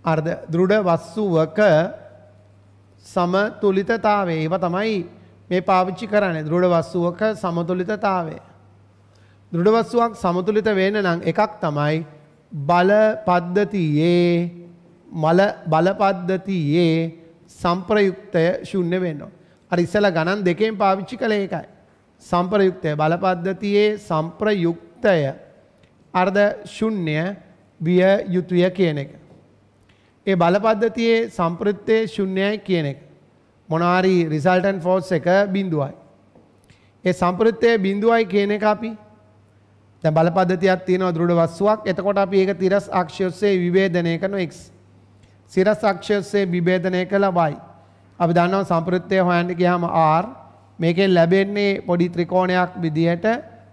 අර්ධ දෘඩ වස්සුවක සමතුලිතතාවේ ඒව තමයි මේ පාවිච්චි කරන්නේ දෘඩ වස්සුවක සමතුලිතතාවය. දෘඩ වස්සුවක් සමතුලිත වෙන්න නම් එකක් තමයි බල පද්ධතියේ මල බල පද්ධතියේ සම්ප්‍රයුක්තය ශුන්‍ය වෙනවා. අර ඉස්සලා ගණන් දෙකෙන් පාවිච්චි කළේ ඒකයි. සම්ප්‍රයුක්තය බල පද්ධතියේ සම්ප්‍රයුක්තය අර්ධ ශුන්්‍ය විය යුතුය කියන එක. ඒ බලපද්ධතියේ සම්පෘත්තය ශුන්‍යයි කියන එක. මොනාරි රිසල්ටන් ෆෝස් එක බිඳුවයි. ඒ සම්පෘත්තය බිඳුවයි කියන එක අපි දැ බලපද්ධතියක් තියෙනවා දෘඩ වස්සුවක් එතකොට අපි ඒක තිරස් අක්ෂයොස්සේ විවේදනය කන එක්. සිරස් අක්ෂයොස්සේ විභේදනය කළ වයි. අපි දන්නවා සම්පෘත්තය හොයන්ට ගහම ආර් මේකෙන් ලැබෙන්නේ පොඩි ත්‍රිකෝණයක් විදිහට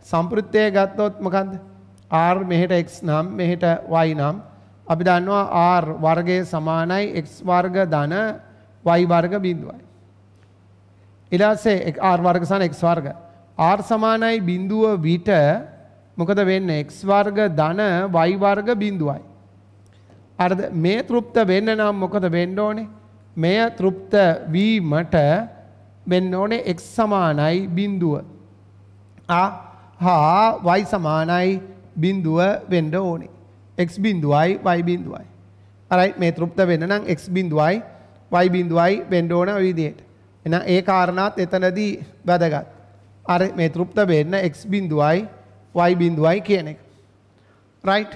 සම්පෘත්තය ගත්තොත් මොකන්ද ආර් මෙහෙට එක් නම් මෙහෙට වයි නම් අපි දන්නවා ආර් වර්ගය සමානයි එක් වර්ග ධන වයි වර්ග බිඳුවයි. ඉඩස්සේ ආර් වර්ග සන එක් වර්ග. ආර් සමානයි බිඳුව විට මොකද වෙන්න එක් වර්ග ධන වයි වර්ග බිඳුවයි. අර මේ තෘප්ත වෙන්න නම් මොකද වෙන්න ඕනේ මෙය තෘප්ත වීමට වෙන්න ඕනේ එක් සමානයි බිඳුව. හා වයි සමානයි බිඳුව වෙන්ඩ ඕනේ. එක් බිඳුවයි වයි බිඳුවයි. අරයි මේ තෘප්ත වෙන නම් එක් බිඳුවයි වයි බිඳුවයි වෙන්ඩ ඕන විදියට. එන ඒ කාරණාත් එතනදී වැදගත්. අර මේ තෘප්ත වෙන්න එක් බිඳුවයි වයි බිඳුවයි කියන එක. රයිට්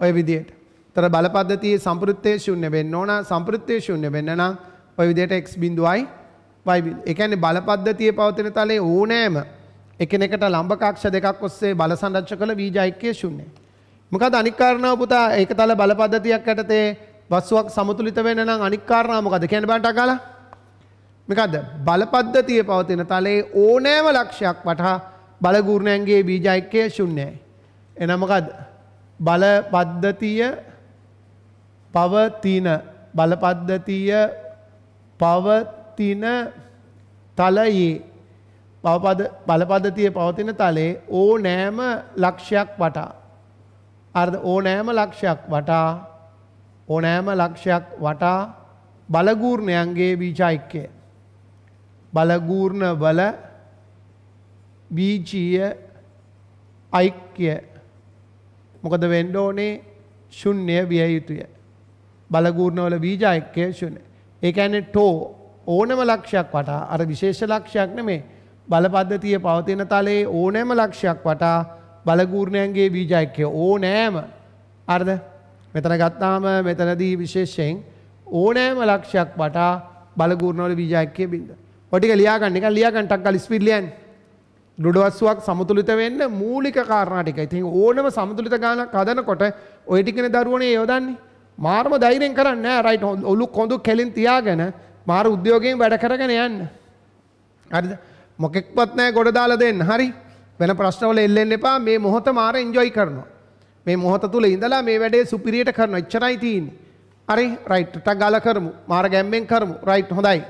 ඔය විදියට. තර බලපද්ධතියේ සම්පෘත්තය ශුන්‍ය වෙන්න ඕන සම්පෘත්තය ශුන්‍ය වෙන්න නම් ඔය විදියට එක් බිඳුවයි වයි එකන්නේ බලපද්ධතිය පවතින තලේ ඕනෑම එකනෙකට ලම්බකක්ෂ දෙකක් ඔස්සේ බල සංරච්ච කළ වීජයික්‍යය ශුන්නේ. මොකද අනිකාරණාව පුතා ඒක තල බලපද්ධතියක් ඇටතේ වස්සුවක් සමුතුලිත වෙන නම් අනිකාරණාමකද කියන බට කලා මේකද බලපද්ධතිය පවතින තලේ ඕනෑම ලක්ෂයක් වටහා බලගූර්ණයන්ගේ බීජයික්‍යය ශුන්නයයි. එනමකද බලපද්ධතිය පවතින බලපද්ධතිය පවතින තලයේ බලපද්ධතිය පවතින තලේ ඕ නෑම ලක්ෂයක් වටා. අර්ද ඕනෑම ලක්ෂයක් වටා ඕනෑම ලක්ෂයක් වටා බලගූර්ණයන්ගේ බීජයික්‍යය. බලගූර්ණ වල බීජීය ඓක්‍ය මොකද වෙන්න ඕනේ ශුන්‍ය විය යුතුය. බලගූර්ණවල බීජ ඓක්‍ය ශුන්‍ය. ඒ කියන්නේ ටෝ ඕනම ලක්ෂයක් වටා අර විශේෂ ලක්ෂයක් නෙමේ බලපද්ධතිය පවතින තලයේ ඕනෑම ලක්ෂයක් වටා බලගූර්ණයන්ගේ බීජ ඓක්‍ය ඕනෑම අර්ද මෙතන ගත්තාම මෙතනදී විශේෂයෙන් ඕනෑම ලක්ෂයක් වටා බලගූර්ණවල බීජ ඓක්‍ය බින්ද. ඔටික ලියාගන්න එක ලියාගන්න ටක් ගාලා ස්පීඩ් ලියන්නේ. ලුඩවස්සුවක් සමතුලිත වෙන්න මූලික කාරණා ටික. ඉතින් ඕනම සමතුලිත ගානක් හදනකොට ওই ටිකනේ දරුවනේ යොදන්නේ. මාර්ම ධෛර්යයෙන් කරන්නේ නැහැ. රයිට් ඔලු කොඳු කෙලින් තියාගෙන මාර උද්‍යෝගයෙන් වැඩ කරගෙන යන්න. හරිද? මොකෙක්වත් නැහැ ගොඩ දාලා දෙන්න. හරි? වෙන ප්‍රශ්නවල එල්ලෙන්න එපා. මේ මොහොත මාර එන්ජොයි කරනවා. මේ මොහොත තුල ඉඳලා මේ වැඩේ සුපිරියට කරනවා. එච්චරයි තියෙන්නේ. හරි? රයිට්. ටක් ගාලා කරමු. මාර ගැම්මෙන් කරමු. රයිට්. හොඳයි.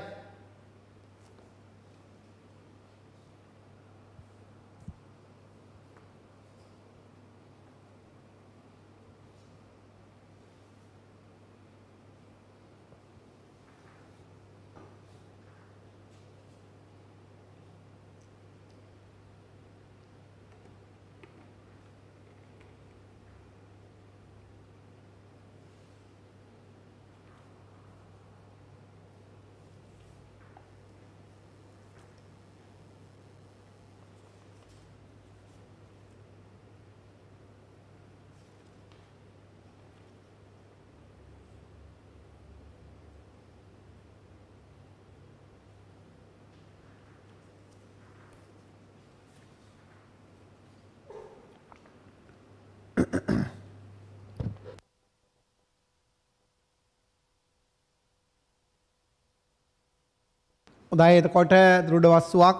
හොඳයි. එතකොට දෘඩ වස්තුවක්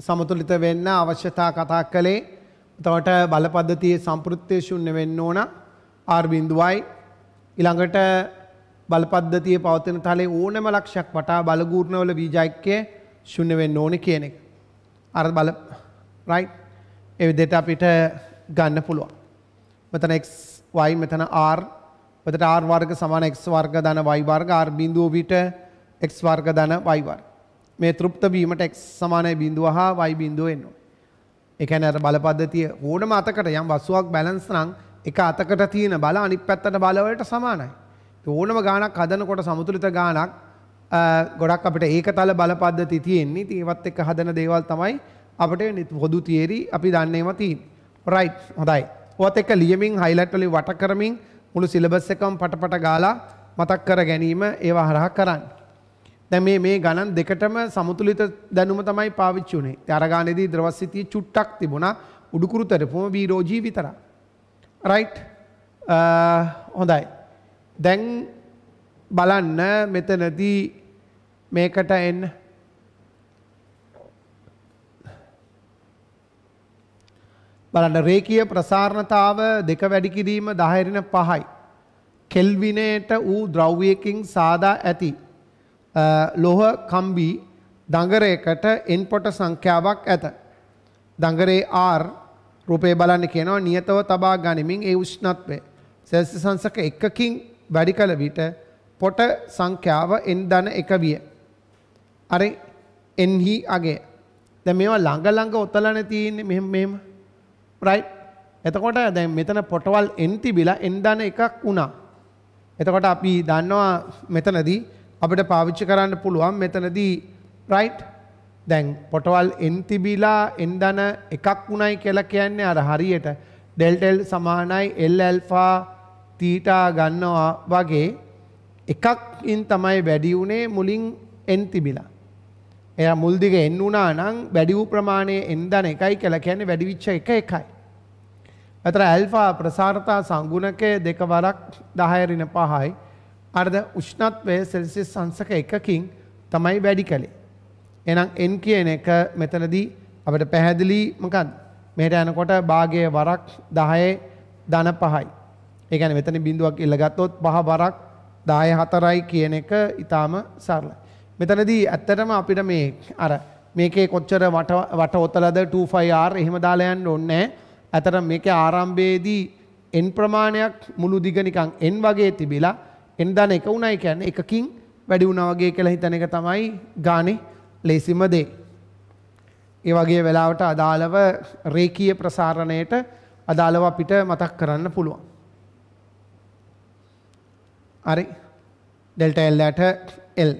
සමතුලිත වෙන්න අවශ්‍යතා කතා කළේ. එතකොට බලපද්ධතියේ සම්පෘත්තය ශුන්‍ය වෙන්න ඕන. ආර් බිඳුවයි. ඊළඟට බලපද්ධතිය පවතින තලේ ඕනෑම ලක්ෂයක් වටා බලගූර්ණවල බීජයික්කය ශුන්‍ය වෙන්න ඕන කියන එක. අර බල රයි් එ විදිහට අපිට ගන්න පුළුවන්. මෙතන x y මෙතන r. මෙතන r වර්ග සමාන x වර්ග ධන y වර්ග r බිඳුව විට x වර්ග ධන y වර්ග. මේ තෘප්ත වීමට x සමානයි බිඳුව හා y බිඳුව එන්න ඕනේ. ඒ කියන්නේ අර බල පද්ධතිය ඕනම අතකට යම් වස්තුවක් බැලන්ස් නම් එක අතකට තියෙන බල අනිත් පැත්තට බල වලට සමානයි. ඕනම ගාණක් හදනකොට සමතුලිත ගාණක් ගොඩක් අපිට ඒකතල බල පද්ධති තියෙන්නේ. ඉතින් ඒවත් එක්ක හදන දේවල් තමයි අපිට පොදු තියරි අපි දන්නේම තියෙන්නේ. රයිට් හොඳයි ඔත් එක ලියමින් හයිලට්වලි වට කරමින් මුළු සිලබස් එකම පටපට ගාලා මතක් කර ගැනීම ඒවා හරහා කරන්න. දැන් මේ මේ ගණන් දෙකටම සමතුලිත දැනුම තමයි පාවිච්චි උනේ. ඒ අරගානේදී ද්‍රවස්සිතිය චුට්ටක් තිබුණා. උඩුකුරු තරපුම බීරෝජී විතරයි. රයිට් හොඳයි. දැන් බලන්න මෙතනදී මේකට එන්න බලන්න රේකීය ප්‍රසාරණතාව දෙක වැඩි කිරීම 10 රින 5යි. කෙල්විනේට වූ ද්‍රව්‍යයකින් සාදා ඇති ලෝහ කම්බි දඟරයකට එන්පොට සංඛ්‍යාවක් ඇත. දඟරේ R රූපේ බලන්න කියනවා නියතව තබා ගනිමින් ඒ උෂ්ණත්වය සෙල්සියස් සංසක එකකින් වැඩි කළ විට පොට සංඛ්‍යාව n ධන 1 විය. අර එන්හි අගය. දැන් මේවා ළඟ ළඟ ඔතලනේ තියෙන්නේ මෙහෙම මෙහෙම. රයිට්. එතකොට දැන් මෙතන පොටවල් n තිබිලා n ධන එකක් වුණා. එතකොට අපි දන්නවා මෙතනදී අපිට පාවිච්චි කරන්න පුළුවන් මෙතනදී රයිට්. දැන් පොටවල් n තිබිලා n ධන එකක් වුණයි කියලා කියන්නේ අර හරියට ඩෙල්ටා l සමානයි l ඇල්ෆා තීටා ගන්නවා වගේ එකක්ින් තමයි වැඩි වුණේ මුලින් n තිබිලා. එයා මුල් දිග n වුණා නම් වැඩි වූ ප්‍රමාණය n ධන එකයි කියලා කියන්නේ වැඩි විච්ච එක එකයි. අතර ඇල්ෆා ප්‍රසාරතා සංගුණකය දෙක වරක් 10 ඍණ 5යි. අර්ධ උෂ්ණත්වය සෙල්සියස් අංශක එකකින් තමයි වැඩි කළේ. එහෙනම් n කියන එක මෙතනදී අපිට පැහැදිලි මොකක්ද? මෙහෙට යනකොට භාගයේ වරක් 10 ධන 5යි. ඒ කියන්නේ මෙතන බිඳුවක් ඉල්ල ගත්තොත් පහ වරක් 10 4යි කියන එක ඊටාම සරලයි. මෙතනදී ඇත්තටම අපිට මේ අර මේකේ කොච්චර වට වට ඔතලද 25R එහෙම දාලා යන්න ඕනේ නැහැ. ඇතර මේක ආරම්භයේදී n ප්‍රමාණයක් මුළු දිග නිකන් n වගේ තිබිලා n ධන එක උණයි කියන්නේ එකකින් වැඩි වුණා වගේ කියලා හිතන එක තමයි ගානේ ලේසිම දේ. ඒ වගේ වෙලාවට අදාළව රේකීය ප්‍රසාරණයට අදාළව අපිට මතක් කරන්න පුළුවන්. හරි. ඩෙල්ටා L යට L